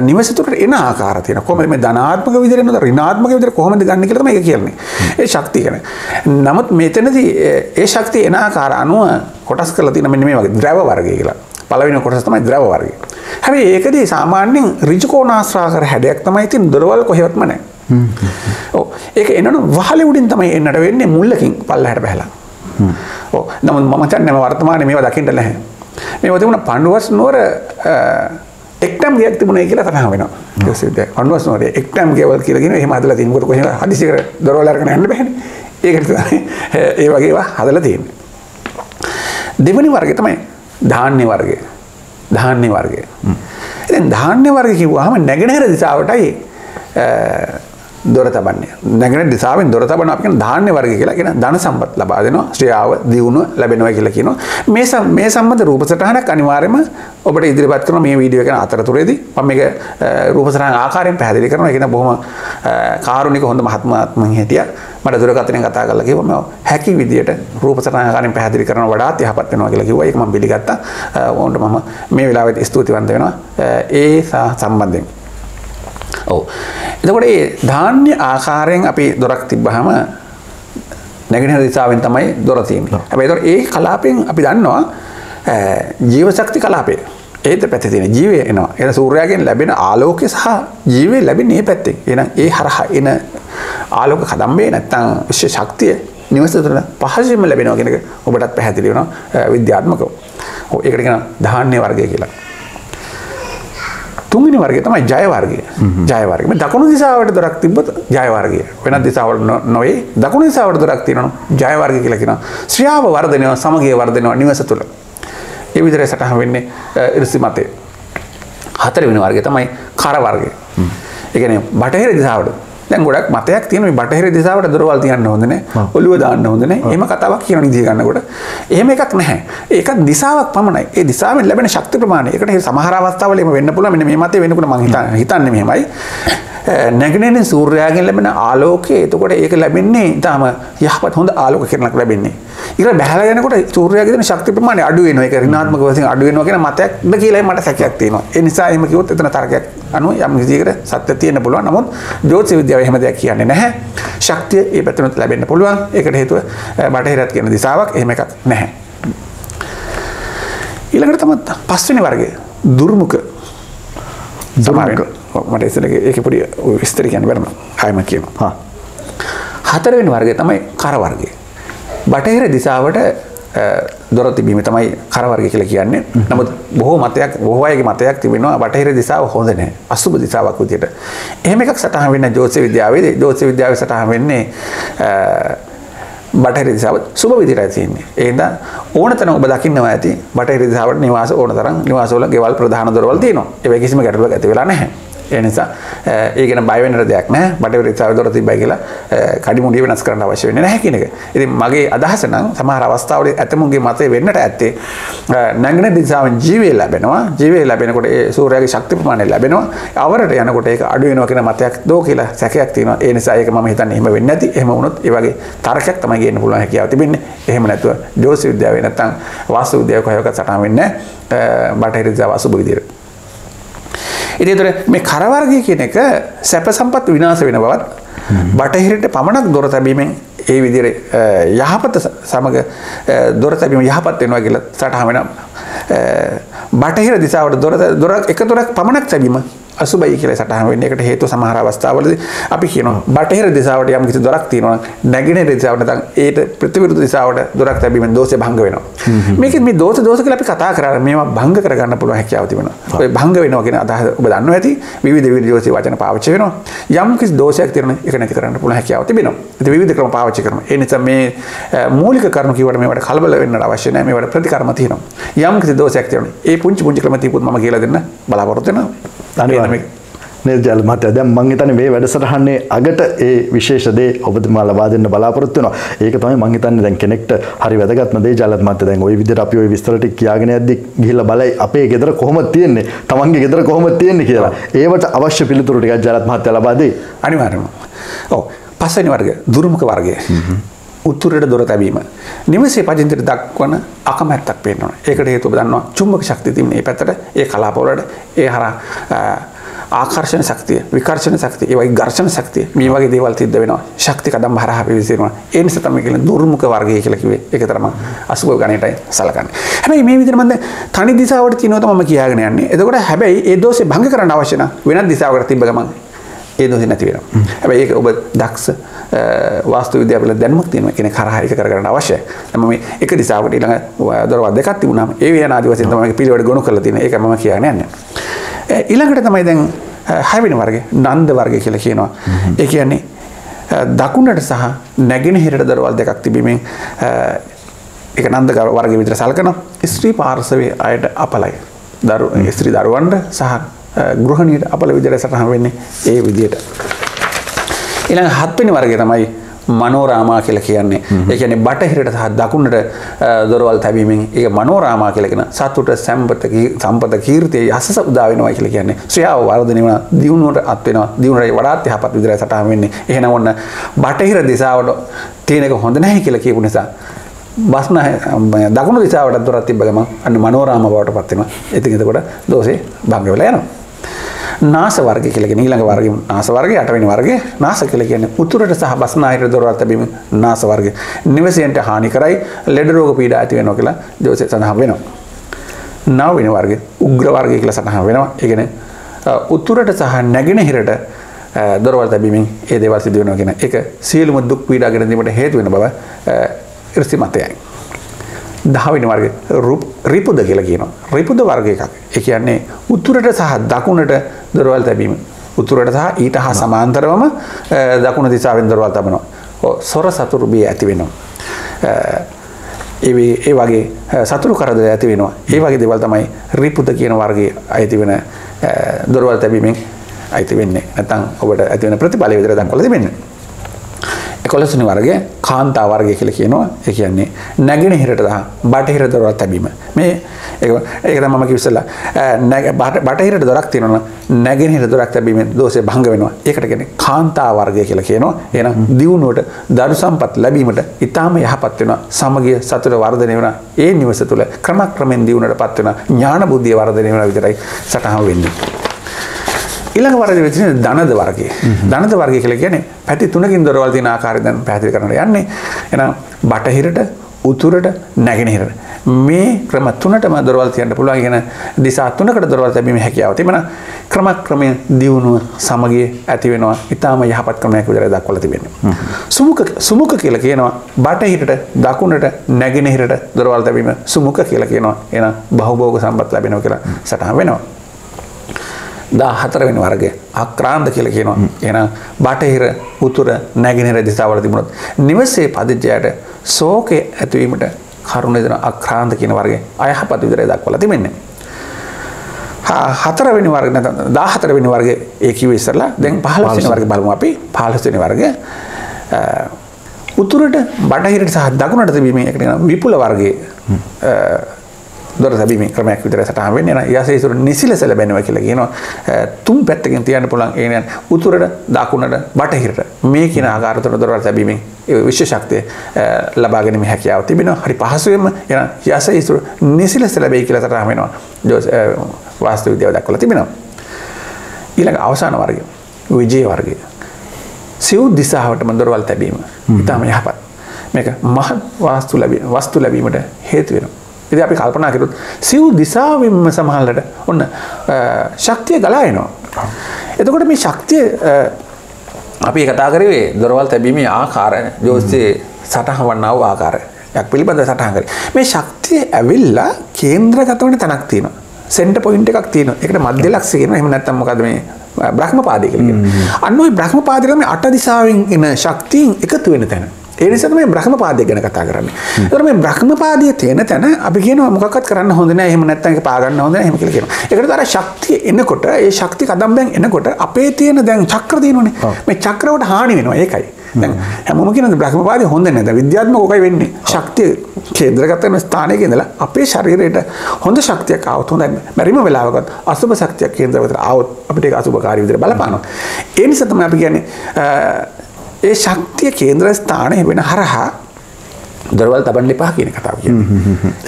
නිවසතුට එන ආකාර තියන කොම මේ ධනාත්මක විදිරන රිනාත්මක විදිර කොහොමද ගන්න කරම එක කියන්නේ. ඒ ශක්තිය කන නමුත් මෙතනදී ඒ ශක්තිය එන ආකාර අනුව කොටස් කල තින මෙන්න මේ වගේ ද්‍රව වර්ගය කියලා. පලවෙන කොටස් තමයි ද්‍රව වර්ගය. හැබැයි ඒකදී සාමාන්‍යයෙන් ඍජුකෝණාශ්‍රාකර හැඩයක් තමයි ඉතින් දොරවල් කොහෙවත්ම නැහැ. ඔව් ඒක එනන වහලේ උඩින් තමයි එන්නට වෙන්නේ මුල්ලකින් පල්ලහැට බහැලා. ඔව් නමුත් මම හිතන්නේ මම වර්තමානයේ මේවා දකින්න නැහැ. මේවා තිබුණ පණ්ඩුවස් නුවර එක්ටම් ගයක් තිබුණේ කියලා සඳහන් වෙනවා. පණ්ඩුවස් නුවර එක්ටම් ගෙවල් කියලා කියන එහෙම හදලා තියෙන කොට කොහෙද හදිසියකට දොරවල් අරගෙන යන්න බෑනේ. ඒකට තමයි ඒ වගේ ඒවා හදලා තියෙන්නේ. දෙවනි වර්ගය තමයි ධාන්‍ය වර්ගය. ධාන්‍ය වර්ගය. ඉතින් ධාන්‍ය වර්ගය කිව්වහම නැගෙනහිර දිශාවටයි දොර තබන්නේ. නැගෙන දිසාාවෙන් දොර තබන අපික ධාන්‍ය වර්ග කියලා කියෙන ධන සම්පත් ලබා දෙනවා. ශ්‍රියාව දියුණු ලැබෙනවා කියලා කියනවා. මේ මේ සම්බඳ රූපසටහනක් අනිවාර්යම ඔබට ඉදිරිපත් කරන මේ වීඩියෝ එක අතරතුරේදී. මම මේක රූපසටහන ආකාරයෙන් පැහැදිලි කරනවා. ඒක බොහොම කාරුණික හොඳ මහත්මාත්මන් හිටියා. මට දුරකථනයෙන් කතා කරලා කිව්වා. මම හැකි විදියට රූපසටහන ආකාරයෙන් පැහැදිලි කරන වඩාත් යහපත් වෙනවා කියලා කිව්වා. ඒක මම පිළිගත්තා. ඕන්ට මම මේ වෙලාවෙත් ස්තුතිවන්ත වෙනවා. ඒ සම්බන්ධයෙන්. ඔව් එතකොට ඒ ධාන්‍ය ආකාරයෙන් අපි දොරක් තිබ්බහම නැගෙනහිර දිසාවෙන් තමයි දොර තියෙන්නේ. හැබැයි ඒතකොට ඒ කලාපෙන් අපි දන්නවා ජීව ශක්ති කලාපය. ඒත් පැත්තේ තියෙන ජීවය එනවා. එන සූර්යයාගෙන් ලැබෙන ආලෝකය සහ ජීවය ලැබෙන්නේ මේ පැත්තෙන්. එහෙනම් ඒ හරහා එන ආලෝක කදම්බේ නැත්තම් විශ්ව ශක්තිය නිවස තුළ පහසුවෙන්ම ලැබෙනවා කියන එක ඔබටත් පැහැදිලි වෙනවා විද්‍යාත්මකව. ඔව් ඒකට කියන ධාන්‍ය වර්ගය කියලා. තුන්ගනි වර්ගය තමයි ජයවර්ගය ජයවර්ගම දකුණු දිසාවට දොරක් තිබ්බත ජයවර්ගය වෙන දිසාවට නොවේ. දකුණු දිසාවට දොරක් තියෙනවා ජයවර්ග කියලා කියනවා. ශ්‍රියාව වර්ධනය සමගිය වර්ධනවා නිවස තුළ. ඒ විදිහට සටහන් වෙන්නේ ඉරිසි මතේ හතර වෙන වර්ගය තමයි කර වර්ගය. ඒ කියන්නේ බටහිර දිසාවට දැන් ගොඩක් මතයක් තියෙන මේ බටහිර දිසාවට දොරවල් තියන්න හොඳ නැහැ. ඔළුව දාන්න හොඳ නැහැ. එහෙම කතාවක් කියන නිදිය ගන්නකොට එහෙම එකක් නැහැ. ඒක දිසාවක් පමණයි. ඒ දිසාවෙන් ලැබෙන ශක්ති ප්‍රමාණය. ඒකට සමහර අවස්ථාවල එහෙම වෙන්න පුළුවන්. මෙන්න මේ මතේ වෙනකොට මම හිතන්නේ මෙහෙමයි. නැගෙනෙන සූර්යයාගෙන් ලැබෙන ආලෝකය එතකොට ඒක ලැබෙන්නේ ඉතාම යහපත් හොඳ ආලෝක කිරණක් ලැබෙන්නේ. ඊට බැහැලා යනකොට සූර්යයාගේ දෙන ශක්ති ප්‍රමාණය අඩු වෙනවා. ඒක ඍණාත්මක වශයෙන් අඩු වෙනවා කියන මතයක්ද කියලා මට සැකයක් තියෙනවා. ඒ නිසා එහෙම කිව්වොත් එතන තර්කයක් අනුව යම් විදිහකට සත්‍ය තියෙන්න පුළුවන්. නමුත් ජ්‍යොතිෂ විද්‍යාව එහෙම දෙයක් කියන්නේ නැහැ. ශක්තිය ඒ පැත්තෙනුත් ලැබෙන්න පුළුවන්. ඒකට හේතුව බටහිරත් කියන දිශාවක් එහෙම එකක් නැහැ. ඊළඟට තමයි පස්වෙනි වර්ගය දුර්මුඛ දුර්මුඛ මට ඉස්සර ඒක පොඩි විස්තර කියන්න බැරම ආයම කියනවා. හතරවෙනි වර්ගය තමයි කර වර්ගය. බටහිර දිසාවට දොර තිබීම තමයි කරවර්ග කියලා කියන්නේ. නමුත් බොහෝ මතයක් බොහෝ අයගේ මතයක් තිබෙනවා බටහිර දිසාව හොඳ නැහැ. අසුබ දිසාවක් විදියට. එහෙම එකක් සටහන් වෙන්නේ ජෝතිෂ විද්‍යාවේදී. ජෝතිෂ විද්‍යාවේ සටහන් වෙන්නේ බටහිර දිසාව සුබ විදිහටයි තියෙන්නේ. ඒ හින්දා ඕන තරම් ඔබ දකින්නවා ඇති බටහිර දිසාවට නිවාස ඕන තරම් නිවාසවල ගෙවල් ප්‍රධාන දොරවල් තියෙනවා. ඒවයි කිසිම ගැටලුවක් ඇති වෙලා නැහැ. ඒ නිසා ඒ ගැන බය වෙන්න දෙයක් නැහැ. බටහිර දිසාව දොර තිබ්බයි කියලා කඩිමුඩිය වෙනස් කරන්න අවශ්‍ය වෙන්නේ නැහැ කියන එක. ඉතින් මගේ අදහස නම් සමහර අවස්ථාවල ඇතමුන්ගේ මතය වෙන්නට ඇත්තේ නැගින දිසාවෙන් ජීවය ලැබෙනවා. ජීවය ලැබෙනකොට ඒ සූර්යයාගේ ශක්ති ප්‍රමාණය ලැබෙනවා. අවරට යනකොට ඒක අඩු වෙනවා කියන මතයක් දෝ කියලා සැකයක් තියෙනවා. ඒ නිසා ඒක මම හිතන්නේ එහෙම වෙන්නේ නැති. එහෙම වුණොත් ඒ වගේ තර්කයක් තමයි ගේන්න පුළුවන් හැකියාව තිබෙන්නේ. එහෙම නැතුව ජෝතිෂ විද්‍යාවේ නැත්නම් වාස්තු විද්‍යාවේ කොහොමද සටහන් වෙන්නේ බටහිර දිසාව අසුබ විදියට. ඉතින් ඒතර මේ කරවර්ගය කියන එක සැප සම්පත් විනාශ වෙන බවත් බටහිරට පමණක් දොර තැබීමෙන් ඒ විදිහට යහපත සමග දොර තැබීම යහපත් වෙනවා කියලා සටහන් වෙනවා. බටහිර දිසාවට දොර දොරක් එක දොරක් පමණක් තැබීම අසුබයි කියලා සටහන් වෙන්නේ. ඒකට හේතුව සමහර අවස්ථාවලදී අපි කියනවා බටහිර දිශාවට යම් කිසි දොරක් තියෙනවා දිශාවට නැත්නම් ඒට ප්‍රතිවිරුද්ධ දිශාවට දොරක් තැබීමෙන් දෝෂය භංග වෙනවා. මේක මේ දෝෂ දෝෂ කියලා අපි කතා කරා මේවා භංග කරගන්න පුළුවන් හැකියාව තිබෙනවා. ඔය භංග වෙනවා කියන අදහස ඔබ දන්නවා ඇති. විවිධ විවිධ දෝෂී වචන පාවිච්චි වෙනවා. යම් කිසි දෝෂයක් තියෙනවා ඒක නැති කරන්න පුළුවන් හැකියාව තිබෙනවා. ඉතින් විවිධ ක්‍රම පාවිච්චි කරනවා. ඒ නිසා මේ මූලික කරුණු කිව්වට මේවට කලබල වෙන්න අවශ්‍ය නැහැ. මේවට ප්‍රතිකර්ම තියෙනවා. යම් කිසි දෝෂයක් තියෙනවා. ඒ පුංචි පුංචි ක්‍රම තියපොත් මම කියලා දෙන්න බලාපොරොත්තු වෙනවා.
අනිවාර්යයෙන් නිර්ජල් මහත්තයා දැන් මං හිතන්නේ මේ වැඩසටහනේ අගට ඒ විශේෂ දේ ඔබතුමා ලබා දෙන්න බලාපොරොත්තු වෙනවා. ඒක තමයි මං හිතන්නේ දැන් කෙනෙක්ට හරි වැදගත්ම දේ ජලත් මහත්තයා දැන් ওই විදිහට අපි ওই විස්තර ටික කියාගෙන යද්දි ගිහිල්ලා බලයි අපේ ගෙදර කොහොමද තියෙන්නේ? තමන්ගේ ගෙදර කොහොමද තියෙන්නේ කියලා. ඒවට අවශ්‍ය පිළිතුරු ටිකක් ජලත් මහත්තයා ලබා දෙයි.
අනිවාර්යයෙන්ම. ඔව් පස්වෙනි වර්ගය දුර්මුඛ වර්ගය. උත්තරයට දොර තැබීම. නිවසේ පදින්තයට දක්වන අකමැත්තක් පේනවා. ඒකට හේතුව දන්නවා චුම්බක ශක්තිය තිබෙන මේ පැත්තට ඒ කලාපවලට ඒ හරහා ආකර්ෂණ ශක්තිය විකර්ෂණ ශක්තිය ඒ වගේ ඝර්ෂණ ශක්තිය මේ වගේ දේවල් සිද්ධ වෙනවා. ශක්ති කදම් හරහා පිවිසෙනවා ඒ නිසා තමයි කියන්නේ දුර්මුඛ වර්ගය කියලා කිව්වේ. ඒක තමයි අසුබ ගණයටයි සලකන්නේ. හැබැයි මේ විදිහට මම තනි දිශාවට කියනවා තමයි කියාගෙන යන්නේ. එතකොට හැබැයි ඒ දෝෂේ භංග කරන්න අවශ්‍ය නම් වෙනත් දිශාවකට තිබ්බ ගමන් ඒ දෝෂේ නැති වෙනවා හැබැයි ඒක ඔබ දක්ෂ වාස්තු විද්‍යාවල දැනුමක් තියෙන කෙනෙක් හරහා ඒක කරගන්න අවශ්‍යයි. මම මේ එක දිශාවකට ඊළඟ දොරවල් දෙකක් තිබුණාම ඒ වේන ආදි වශයෙන් තමයි පිළිවෙල ගොනු කරලා තියෙන්නේ. ඒක මම කියන්නේ යන්නේ. ඊළඟට තමයි දැන් හැවෙන වර්ගය නන්ද වර්ගය කියලා කියනවා. ඒ කියන්නේ දකුණට සහ නැගෙනහිරට දරවල් දෙකක් තිබීමෙන් එක නන්ද වර්ග විතර සල්කන ස්ත්‍රී පාර්සවය අයට අපලයි. දරු ස්ත්‍රී දරුවන්ට සහ ගෘහණීට අපල විදිර සටහන් වෙන්නේ ඒ විදියට. ඊළඟ හත්වෙනි වර්ගය තමයි මනෝරාමා කියලා කියන්නේ. ඒ කියන්නේ බටහිරට සහ දකුණට දොරවල් තැබීමෙන් ඒක මනෝරාමා කියලා කියන සතුට සම්පත සම්පත කීර්තිය යසස උදා වෙනවා කියලා කියන්නේ. ශ්‍රයාව වර්ධනය වෙනවා, දියුණුවට අත් වෙනවා, දියුණුවට වඩාත් යහපත් විදිහට සටහන් වෙන්නේ. එහෙනම් ඔන්න බටහිර දිශාවට තියෙන එක හොඳ නැහැ කියලා කියපු නිසා බස්න දකුණු දිසාවට දොරක් තිබ්බ ගමන් අන්න මනෝරාම බවට පත් වෙනවා. ඉතින් එතකොට දෝෂේ භංග වෙලා යනවා. නාස වර්ග කියලා කියන ඊළඟ වර්ගය නාස වර්ගය අටවෙනි වර්ගය නාස කියලා කියන්නේ උතුරට සහ බස්නාහිර දොරවල් තැබීම නාස වර්ගය. නිවසේන්ට හානි කරයි ලෙඩ රෝග පීඩා ඇති වෙනවා කියලා ජෝසෙ සඳහන් වෙනවා. නවවෙනි වර්ගය උග්‍ර වර්ගය කියලා සඳහන් වෙනවා. ඒ කියන්නේ උතුරට සහ නැගෙනහිරට දොරවල් තැබීමෙන් ඒ දේවල් සිදු වෙනවා කියන එක සියලුම දුක් පීඩා ගෙන දීමට හේතු වෙන බව ඉර්සි මතයයි. දහවෙනි වර්ගය රිපුද කියලා කියනවා. රිපුද වර්ග එකක්. ඒ කියන්නේ උතුරට සහ දකුණට දොරවල් තැබීම. උතුරට සහ ඊට හා සමාන්තරවම දකුණ දිසාවෙන් දොරවල් තබනවා. ඔව් සොර සතුරු බිය ඇති වෙනවා. ඒ ඒ වගේ සතුරු කරදර ඇති වෙනවා. ඒ වගේ දේවල් තමයි රිපුද කියන වර්ගයේ අයිති වෙන දොරවල් තැබීමෙන් අයිති වෙන්නේ. නැත්නම් ඔබට ඇති වෙන ප්‍රතිඵලය විතර දක්වලා තිබෙන්නේ. එකොළොස්වනි වර්ගය කාන්තා වර්ගය කියලා කියනවා. ඒ කියන්නේ නැගෙනහිරට සහ බටහිර දොරක් තැබීම. මේ ඒක ඒක තමයි මම කිව්සලා බටහිරට දොරක් තියෙනවා නැගෙනහිර දොරක් තැබීමෙන් දෝෂය භංග වෙනවා. ඒකට කියන්නේ කාන්තා වර්ගය කියලා කියනවා. එහෙනම් දියුණුවට දරු සම්පත් ලැබීමට ඊටාම යහපත් වෙනවා. සමගිය සතුට වර්ධනය වෙනවා. ඒ නිවස තුළ ක්‍රමක්‍රමෙන් දියුණුවටපත් වෙනවා. ඥාන බුද්ධිය වර්ධනය වෙනවා විතරයි සටහන් වෙන්නේ. ඊළඟ වර්ගය වෙන්නේ ධනද වර්ගය. ධනද වර්ගය කියලා කියන්නේ පැති තුනකින් දොරවල් තියෙන ආකාරය දැන් පැහැදිලි කරන්න යන්නේ. එහෙනම් බටහිරට, උතුරට, නැගෙනහිරට. මේ ක්‍රම තුනටම දොරවල් තියන්න පුළුවන් කියන දිසා තුනකට දොරවල් තැබීමේ හැකියාව තිබෙනවා. ක්‍රමක්‍රමයෙන් දියුණුව සමගිය ඇති වෙනවා. ඊටාම යහපත් ක්‍රමයක් විදිහට දක්වලා තිබෙනවා. සුමුක සුමුක කියලා කියනවා බටහිරට, දකුණට, නැගෙනහිරට දොරවල් තැබීම සුමුක කියලා කියනවා. එහෙනම් බහුභෝග සම්පත් ලැබෙනවා කියලා සටහන් වෙනවා. දා හතරවෙනි වර්ගය. අක්‍රාන්ත කියලා කියනවා. එහෙනම් බටහිර උතුර නැගෙනහිර දිශාවල තිබුණොත් නිවසේ පදිජයට ශෝකේ ඇතිවීමට කරුණ දෙන අක්‍රාන්ත කියන වර්ගය අයහපත් විදිහට දක්වලා තිබෙන්නේ. හතරවෙනි වර්ග නැත්නම් 14 වෙනි වර්ගය ඒ කිව්ව ඉස්සරලා. දැන් 15 වෙනි වර්ගය බලමු අපි. 15 වෙනි වර්ගය. උතුරට බටහිරට සහ දකුණට තිබීමේ විපුල වර්ගයේ දොර තැබීමේ ක්‍රමයක් විතර සටහන් වෙන්නේ නැහැ. ඊයසේසුර නිසිලස ලැබෙනවා කියලා කියනවා. තුන් පැත්තකින් තියන්න පුළුවන් ඒ කියන්නේ උතුරට, දකුණට, බටහිරට මේ කියන ආකාර තුන දොරවල් තැබීමෙන් විශ්ව ශක්තිය ලබා ගැනීම හැකියාව තිබෙනවා. හරි පහසුවෙන්ම එන ඊයසේසුර නිසිලස ලැබෙයි කියලා සටහන් වෙනවා. වාස්තු විද්‍යාව දක්වලා තිබෙනවා. ඊළඟ අවසාන වර්ගය විජය වර්ගය. සිව් දිසාවටම දොරවල් තැබීම. ඊටම යහපත්. මේක මහත් වාස්තු ලැබීම වස්තු ලැබීමට හේතු වෙනවා. ඉතින් අපි කල්පනා කරුත් සිව් දිසාවෙන්ම සමහරලට ඔන්න ශක්තිය ගලා එනවා. එතකොට මේ ශක්තිය අපි කතා කරේ දොරවල් තැබීමේ ආකාරය ජෝතිෂයේ සටහන් වන්නා වූ ආකාරය. යක් පිළිබඳව සටහන් කරේ. මේ ශක්තිය ඇවිල්ලා කේන්ද්‍රගත වෙන තැනක් තියෙනවා. සෙන්ටර් පොයින්ට් එකක් තියෙනවා. ඒකට මධ්‍ය ලක්ෂ්‍ය කියනවා. එහෙම නැත්නම් මොකද්ද මේ බ්‍රහ්මපාදය කියලා කියනවා. අන්න ওই බ්‍රහ්මපාදය තමයි අට දිශාවෙන් එන ශක්තියින් එකතු වෙන තැන. ඒ නිසා තමයි බ්‍රහ්මපාදය ගැන කතා කරන්නේ. ඒතර මේ බ්‍රහ්මපාදයේ තියෙන තැන අපි කියනවා මොකක්වත් කරන්න හොඳ නැහැ. එහෙම නැත්නම් ඒක පා ගන්න හොඳ කියලා කියනවා. ඒකට අර ශක්තිය එනකොට ඒ ශක්ති කදම්බෙන් එනකොට අපේ තියෙන දැන් චක්‍ර තියෙනවනේ. මේ චක්‍රවට හානි වෙනවා. ඒකයි. හැමෝම කියන බ්‍රහ්මපාදය හොඳ නැහැ. විද්‍යාත්මක ඔකයි වෙන්නේ. ශක්තිය කේන්ද්‍රගත වෙන ස්ථානයක ඉඳලා අපේ ශරීරයට හොඳ ශක්තියක් ආවොත් හොඳයි. බැරිම වෙලාවකත් අසුබ ශක්තියක් කේන්ද්‍රගත ආවොත් අපිට ඒක අසුබකාරී විදිහට බලපානවා. ඒ නිසා තමයි අපි කියන්නේ ඒ ශක්තිය කේන්ද්‍ර ස්ථානය වෙන හරහා දොරවල් තබන්න එපා කියන කතාව.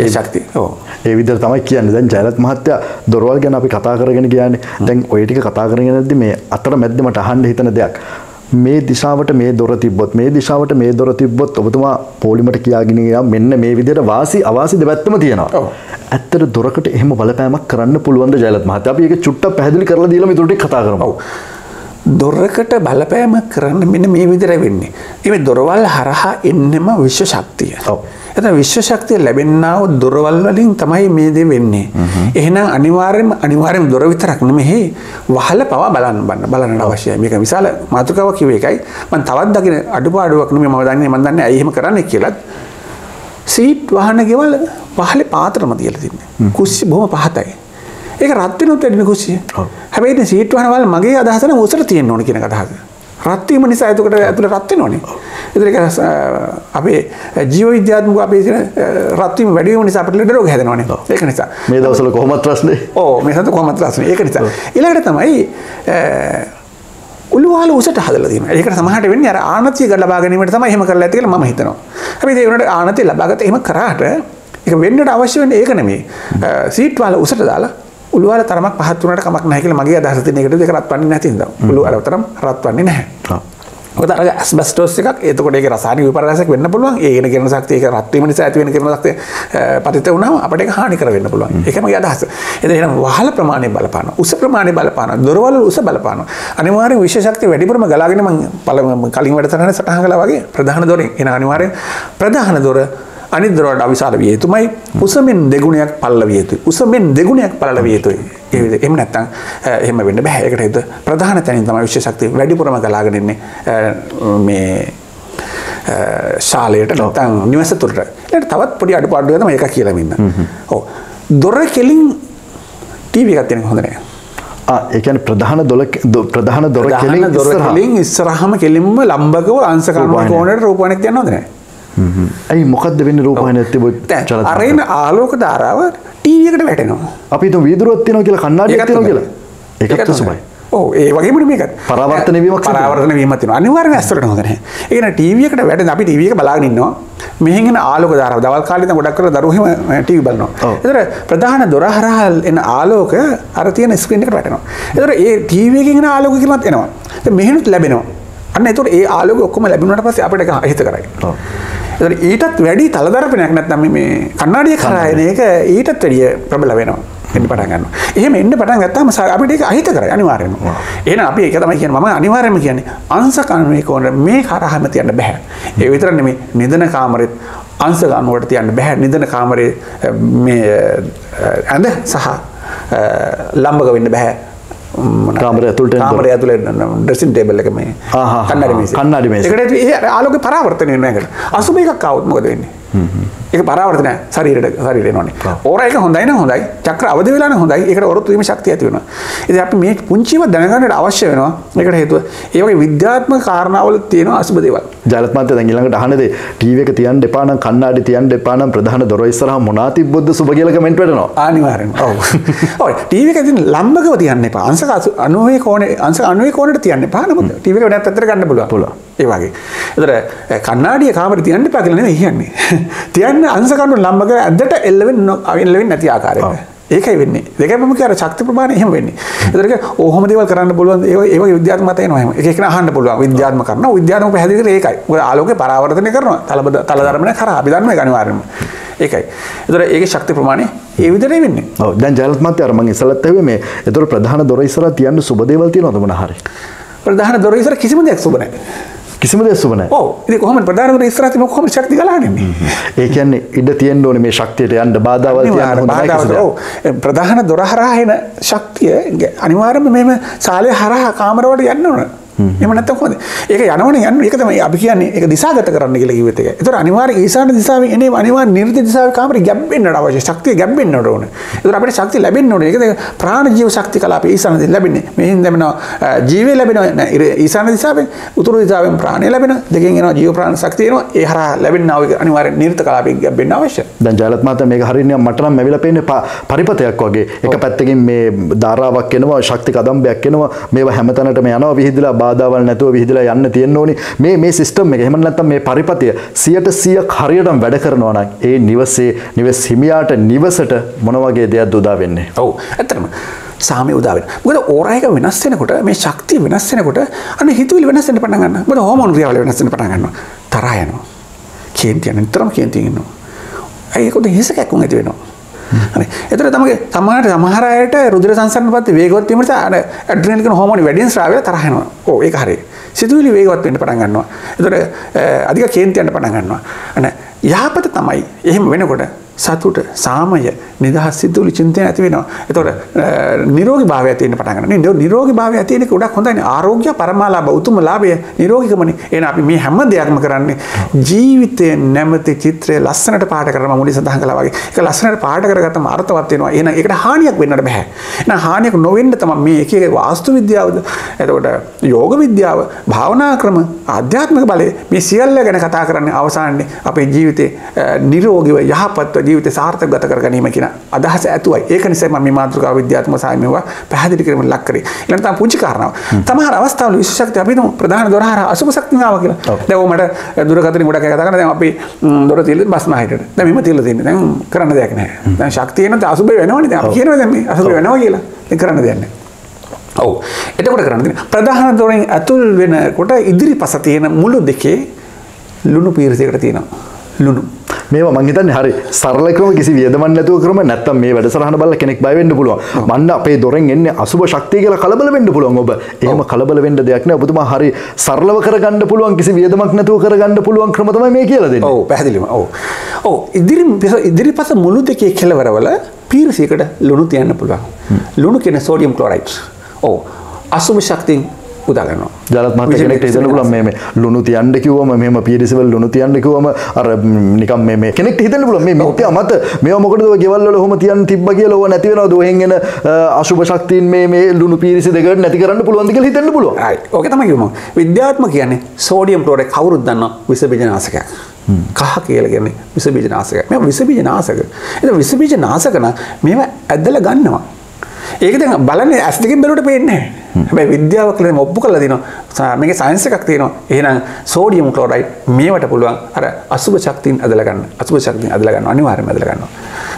ඒ ශක්තිය. ඔව්.
ඒ විදිහට තමයි කියන්නේ. දැන් ජයලත් මහත්තයා දොරවල් ගැන අපි කතා කරගෙන කියන්නේ. දැන් ওই ටික කතා කරගෙන යද්දි මේ අතර මැද්දේ මට අහන්න හිතන දෙයක්. මේ දිශාවට මේ දොර තිබ්බොත් මේ දිශාවට මේ දොර තිබ්බොත් ඔබතුමා පොලිමට කියාගෙන ගියා මෙන්න මේ විදිහට වාසි අවාසි දෙපැත්තම තියෙනවා. ඇත්තට දොරකට එහෙම බලපෑමක් කරන්න පුළුවන්ද ජයලත් මහත්තයා? අපි ඒක චුට්ටක් පැහැදිලි කරලා දීලා මේ දොරට කතා කරමු.
දොරකට බලපෑම කරන්න මෙන්න මේ විදිර වෙන්නේ. එම දොරවල් හරහා එන්නම විශ්ව ශක්තිය. එත විශ්ව ශක්තිය ලැබෙන්නාව දොරවල් වලින් තමයි මේ දේ වෙන්නේ. එහෙනම් අනිවාර්යයෙන්ම අනිවාර්යයෙන්ම දොර විතරක් නෙමෙයි වහල පවා බලන්න බන්න බලන්න අවශ්‍යයි. මේක විශාල මාතෘකාවක් කිව්ව එකයි. මම තවත් දකින අඩුපාඩුවක් නෙමෙයි මම දන්නේ මම දන්නේ ඇයි එහෙම කරන්නේ කියලාත්. සීට් වාහන ගෙවල් පහලේ පාතරම තියලා තින්නේ. කුස්සිය බොහොම පහතයි. ඒක රත් වෙනොත් වැඩින කුස්සිය. හැබැයි ඉතින් සීට් වහනවල මගේ අදහස නම් උසට තියෙන්න ඕන කියන අදහස. රත්වීම නිසා එතකොට ඇතුළ රත්වෙන ඕනේ එතර අපේ ජීව විද්‍යාත්මක අපේ තින රත්වීම වැඩීම නිසා අපට ලෙඩ රෝග හැදෙනවානේ. ඒක නිසා.
මේ දවසල කොහොමත් ප්‍රශ්නේ
ඕ මේ සත කොහොමත් ප්‍රශ්නේ ඒක නිසා. ඊළඟට තමයි උළුවාල උසට හදලා තියෙනවා. ඒකට සමහරට වෙන්නේ අර ආනතිය ලබා ගැනීමට තමයි එහෙම කරලා ඇති කියලා මම හිතනවා. හැබැයි ඒ වුණාට ආනතිය ලබාගත්ත එහෙම කරාට ඒක වෙන්නට අවශ්‍ය වෙන්නේ ඒක නෙමෙයි. සීට් වල උසට දාලා උළුවාල තරමක් පහත් වුණාට කමක් නැහැ කියලා මගේ අදහස තියෙන එකට ඒක රත් වන්නේ නැති හින්දා. උළුවාල තරම් රත් වන්නේ නැහැ. මොකද අර ඇස්බස්ටෝස් එකක් එතකොට ඒක රසායනික විපර්යාසයක් වෙන්න පුළුවන්. ඒ එන කිරණ ශක්තිය ඒක රත් වීම නිසා ඇති වෙන කිරණ ශක්තිය පතිත වුණාම අපිට ඒක හානි කර වෙන්න පුළුවන්. ඒක මගේ අදහස. එතන එහෙනම් වහල ප්‍රමාණය බලපානවා. උස ප්‍රමාණය බලපානවා. දොරවල් උස බලපානවා. අනිවාර්යෙන් විශේෂ ශක්තිය වැඩිපුරම ගලාගෙන මම කලින් වැඩසටහනේ සටහන් කළා වගේ ප්‍රධාන දොරෙන් එන අනිවාර්යෙන් ප්‍රධාන දොර අනිත් දොරට අවිශාල විය යුතුමයි. උසමින් දෙගුණයක් පල්ල විය යුතුයි. උසමින් දෙගුණයක් පළල විය යුතුයි. ඒ විදිහට එහෙම වෙන්න බෑ. ඒකට හේතුව ප්‍රධාන තැනින් තමයි විශේෂ ශක්තිය වැඩිපුරම ගලාගෙන ඉන්නේ මේ ශාලයට නැත්නම් නිවස තුරට. ඊට තවත් පොඩි අඩුපාඩුවක් තමයි ඒක කියලා මෙන්න. ඔව්. දොර කෙලින් ටීවී එකක් තියෙන හොඳ නෑ.
ඒකන ප්‍රධාන දොල ප්‍රධාන දොර
දොර කෙලින් ඉස්සරහම කෙලින්ම ලම්බකව අංශකරණය කෝණයට රූපණයක් තියන්න හොඳ නෑ.
ඇයි මොකක්ද වෙන්න රූපහන ඇති
අරෙන ආලෝක ධාරාව ටීවියකට වැටෙනවා.
අපි විදුරුවත් තියෙනවා කියලා කන්නාඩි තියෙනවා කියලා. ඒකත් සුබයි
ඕ ඒ වගේම මේක
පරාවර්තන වීමක්
පරාවර්තන වීමක් තියෙනවා. අනිවාර්යයෙන් ඇස්වලට හොඳ නැහැ. ඒ කියන්නේ ටීවී එකට වැටෙන අපි ටීවී එක බලාගෙන ඉන්නවා. මෙහෙන් ආලෝක ධාරාව. දවල් කාලේ දැන් ගොඩක් කරලා දරුවෝ එහෙම ටීවී බලනවා. ඒතර ප්‍රධාන දොර හරහා එන ආලෝක අර තියෙන ස්ක්‍රීන් එකට වැටෙනවා. ඒතර ඒ ටීවී එකකින් එන ආලෝක කිරීමත් එනවා. මෙහෙනුත් ලැබෙනවා. අන්න ඒතර ඒ ආලෝක ඔක්කොම ලැබුණාට පස්සේ අපිට හිත කරයි ඊටත් වැඩි තලදරපනයක් නැත්නම් මේ කන්නාඩිය කරා එන එක ඊටත් වැඩිය ප්‍රබල වෙනවා. එන්න පටන් ගන්නවා. එහෙම එන්න පටන් ගත්තාම අපිට ඒක අහිත කරයි අනිවාර්යයෙන්ම. එහෙනම් අපි ඒක තමයි කියන්නේ මම අනිවාර්යයෙන්ම කියන්නේ අංශ කණුවේ කොන මේ කරාම තියන්න බෑ. ඒ විතර නෙමෙයි නිදන කාමරෙත් අංශ කණුවට තියන්න බෑ. නිදන කාමරේ මේ ඇඳ සහ ලම්බක වෙන්න බෑ.
කාමර ඇතුළට
කාමර ඇතුළේ ඩ්‍රෙසින් ටේබල් එක මේ. කන්නඩි මේස.
කන්නඩි මේස.
ඒකට ආලෝක පරාවර්තනය වෙන එකට අසුබ එකක් આવුත් මොකද වෙන්නේ ඒක පරාවර්තන ශරීරයට ශරීරේ නෝනේ ඕර එක හොඳයි නම් හොඳයි. චක්‍ර අවදි වෙලා හොඳයි. ඒකට ඔරොත්තු වීම ශක්තිය ඇති වෙනවා. ඉතින් අපි මේ පුංචිව දැනගන්නට අවශ්‍ය වෙනවා. ඒකට හේතුව ඒ වගේ විද්‍යාත්මක කාරණාවල තියෙන අසුබ දේවල්.
ජලත් මහත්තයා දැන් ඊළඟට අහන්නේද ටීවී එක තියන්න එපා නම් කණ්ණාඩි තියන්න එපා නම් ප්‍රධාන දොර ඉස්සරහා මොනා තිබ්බොත්ද සුබ කියලා කමෙන්ට් වැටෙනවා
අනිවාර්යෙන්ම ඔව්. ඔය ටීවී එක ඉතින් ලම්බකව තියන්න අංශක 90 කෝණේ අංශක 90 කෝණයට තියන්න එපා. නමුත් ටීවී එක වෙනත් පැත්තට ගන්න පුළුවන්.
පුළුවන්
ඒ වගේ. ඒතර කන්නාඩිය කාමරේ තියන්න එපා කියලා නෙමෙයි කියන්නේ. තියන්න අංශ කණ්ඩු ලම්බක ඇද්දට එල්ලෙන්න එල්ලෙන්නේ නැති ආකාරයකට. ඒකයි වෙන්නේ. දෙකම කියර ශක්ති ප්‍රමාණය එහෙම වෙන්නේ. ඒතරක ඕහම දේවල් කරන්න පුළුවන් ඒ ඒ වගේ විද්‍යාත්මක මත එනවා එහෙම. එක එකන අහන්න පුළුවන් විද්‍යාත්මක කරනවා. විද්‍යාත්මක පැහැදිලි කරේ ඒකයි. මොකද ආලෝකය පරාවර්තනය කරනවා. තලබ තලධර්මනේ කරා අපි දන්නවා ඒක අනිවාර්යයෙන්ම. ඒකයි. ඒතර ඒකේ ශක්ති ප්‍රමාණය ඒ විදිහට වෙන්නේ.
ඔව් දැන් ජයලත් මහත්තයා අර මම ඉස්සලත් ඇහුවේ මේ ඒතර ප්‍රධාන දොර ඉස්සරහා තියන්න සුබ දේවල් තියෙනවද මොන හරි?
ප්‍රධාන දොර ඉස්සර කිසිම දෙයක් සුබ නැහැ.
කිසිම සුබ නැහැ.
ඔව්. ඉතින් කොහොමද ප්‍රධාන දොර ඉස්සරහා තියෙන කොහොමද ශක්තිය ගලහන්නේ?
ඒ කියන්නේ ඉඩ තියෙන්න ඕනේ මේ ශක්තියට යන්න බාධාවල් තියන්න
හොඳ ඔව්. ප්‍රධාන දොර හරහා එන ශක්තිය අනිවාර්යයෙන්ම මෙහෙම ශාලය හරහා කාමරවලට යන්න ඕනේ. එම නැත්නම් කොහොමද? ඒක යනවනේ යන්න ඒක තමයි අපි කියන්නේ ඒක දිශාගත කරන්න කියලා කිව්වෙත් ඒක. ඒතර අනිවාර්ය ඊශාන දිශාවෙන් එනේ අනිවාර්ය නිර්ද දිශාවේ කාමරේ ගැබ්බෙන්නට අවශ්‍ය ශක්තිය ගැබ්බෙන්නට ඕනේ. ඒතර අපිට ශක්තිය ලැබෙන්න ඕනේ. ඒක ප්‍රාණ ජීව ශක්තිය කලාපේ දිශාවෙන් ලැබෙන්නේ. මෙහෙන් ලැබෙනවා ජීවේ ලැබෙනවා ඊශාන දිශාවෙන් උතුරු දිශාවෙන් ප්‍රාණය ලැබෙනවා. දෙකෙන් එනවා ජීව ප්‍රාණ ශක්තිය එනවා. ඒ හරහා ලැබෙනවා අනිවාර්ය නිර්ත කලාපේ ගැබ්බෙන්න අවශ්‍ය.
දැන් ජයලත් මහතා මේක හරියට මට නම් ඇවිල්ලා පේන්නේ පරිපතයක් වගේ. එක පැත්තකින් මේ ධාරාවක් එනවා ශක්ති කදම්බයක් එනවා. මේවා හැමතැනටම යනවා විහිදලා බාධාවල් නැතුව විහිදලා යන්න තියෙන්න ඕනි මේ මේ සිස්ටම් එක එහෙම නැත්නම් මේ පරිපතය 100% හරියටම වැඩ කරනවා නම් ඒ නිවසේ නිවෙස් හිමියාට නිවසට මොන වගේ දෙයක්ද උදා වෙන්නේ?
ඔව් ඇත්තටම සාමය උදා වෙනවා. මොකද ඕරා එක වෙනස් වෙනකොට මේ ශක්තිය වෙනස් වෙනකොට අන්න හිතුවිලි වෙනස් වෙන්න පටන් ගන්නවා. මොකද හෝමෝන් ක්‍රියාවල වෙනස් වෙන්න පටන් ගන්නවා. තරහා යනවා. කේන්ති යන නිතරම කේන්ති ඉන්නවා. ඒකෝද හිස කැක්කුම් ඇති වෙනවා. හරි. එතකොට තමයි සමහරට සමහර අයට රුධිර සංසරණ පස්සේ වේගවත් වීම නිසා අර ඇඩ්‍රිනලින් කියන හෝමෝන වැඩියෙන් ස්‍රාවය තරහ යනවා. ඔව් ඒක හරියි. සිතුවිලි වේගවත් වෙන්න පටන් ගන්නවා. එතකොට අධික කේන්ති යන්න පටන් ගන්නවා. අන යහපත තමයි එහෙම වෙනකොට සතුට සාමය නිදහස් සිතුවිලි චින්තන ඇති වෙනවා. එතකොට නිරෝගී භාවය ඇති වෙන්න පටන් ගන්නවා. නේ නිරෝගී භාවය ඇති වෙන එක ගොඩක් හොඳයි. ආරෝග්‍ය පරමාලාභ උතුම් ලාභය නිරෝගීකමනේ. එහෙනම් අපි මේ හැම දෙයක්ම කරන්නේ ජීවිතයේ නැමැති චිත්‍රය ලස්සනට පාට කරලා මුලින් සඳහන් කළා වගේ. ඒක ලස්සනට පාට කරගත්තම අර්ථවත් වෙනවා. එහෙනම් ඒකට හානියක් වෙන්නට බෑ. එහෙනම් හානියක් නොවෙන්න තමයි මේ එක එක වාස්තු විද්‍යාවද එතකොට යෝග විද්‍යාව භාවනා ක්‍රම ආධ්‍යාත්මික බලය මේ සියල්ල ගැන කතා කරන්නේ අවසානයේ අපේ ජීවිතේ නිරෝගීව යහපත්ව ජීවිතේ සාර්ථක ගත කර ගැනීම කියන අදහස ඇතුවයි. ඒක නිසා මම මේ මාතෘකාව විද්‍යාත්මක සායමව පැහැදිලි කිරීම ලක් කරේ. ඊළඟට තමයි පුංචි කාරණාව. තමහර අවස්ථාවල විශේෂ ශක්තිය අපි හිතමු ප්‍රධාන දොර හරහා අසුබ ශක්තිය ආවා කියලා. දැන් ඔය මට දුරකථන ගොඩක් කතා කරනවා. දැන් අපි දොර තියලා බස් නහයට. දැන් මෙහෙම තියලා තියෙන්නේ. දැන් කරන්න දෙයක් නැහැ. දැන් ශක්තිය නැත්නම් අසුබ වෙනවනේ. දැන් අපි කියනවා දැන් මේ අසුබ වෙනවා කියලා. දැන් කරන්න දෙයක් නැහැ. ඔව් එතකොට කරන්න ප්‍රධාන දොරෙන් ඇතුල් වෙනකොට ඉදිරි පස තියෙන මුළු දෙකේ ලුණු පීරිසයකට තියෙනවා ලුණු.
මං හිතන්නේ හරි සරල ක්‍රම කිසි වියදමක් නැතුව ක්‍රම නැත්තම් මේ වැඩසටහන බලලා කෙනෙක් බය වෙන්න පුළුවන්. මන්න අපේ දොරෙන් එන්නේ අසුබ ශක්තිය කියලා කලබල වෙන්න පුළුවන් ඔබ. එහෙම කලබල වෙන්න දෙයක් නෑ. ඔබතුමා හරි සරලව කරගන්න පුළුවන් කිසි වියදමක් නැතුව කරගන්න පුළුවන් ක්‍රම තමයි මේ කියලා දෙන්නේ.
ඔව් පැහැදිලිවම ඔව්. ඔව් ඉදිරි ඉදිරිපස මුළු දෙකේ කෙලවරවල පීරිසයකට ලුණු තියන්න පුළුවන්. ලුණු කියන සෝඩියම් ක්ලෝරයිඩ්ස් ඕ අසුභ ශක්තියෙන් උදාගන්නවා
ජලත් මහත කෙනෙක්ට හිතන්න පුළුවන් මේ මේ ලුණු තියන්න කිව්වම මෙහෙම පීරිසිවල ලුණු තියන්න කිව්වම අර නිකන් මේ මේ කෙනෙක්ට හිතන්න පුළුවන් මේ මිත්‍යා මත මේව මොකටද ඔය ගෙවල් වල ඔහොම තියන්න තිබ්බ කියලා ඕව නැති වෙනවද ඔහෙන් එන අසුභ ශක්තියින් මේ මේ ලුණු පීරිසි දෙක නැති කරන්න පුළුවන්ද කියලා හිතන්න පුළුවන්.
හරි. ඕක තමයි කිව්වම. විද්‍යාත්මක කියන්නේ සෝඩියම් ක්ලෝරයිඩ් කවුරුත් දන්නවා විස බීජනාශකයක්. කහ කියලා කියන්නේ විස බීජනාශකයක්. මේ විස බීජනාශක. ඒක විස බීජනාශක නම් මේවා ඇදලා ගන්නවා. ඒක බලන්නේ ඇස් දෙකෙන් බැලුවට පේන්නේ නැහැ. හැබැයි විද්‍යාව කියලා ඔප්පු කරලා දිනවා. මේකේ සයන්ස් එකක් තියෙනවා. එහෙනම් සෝඩියම් ක්ලෝරයිඩ් මේවට පුළුවන් අර අසුබ ශක්තියින් අදලා ගන්න. අසුබ ශක්තියින් අදලා ගන්න අනිවාර්යයෙන්ම අදලා ගන්නවා.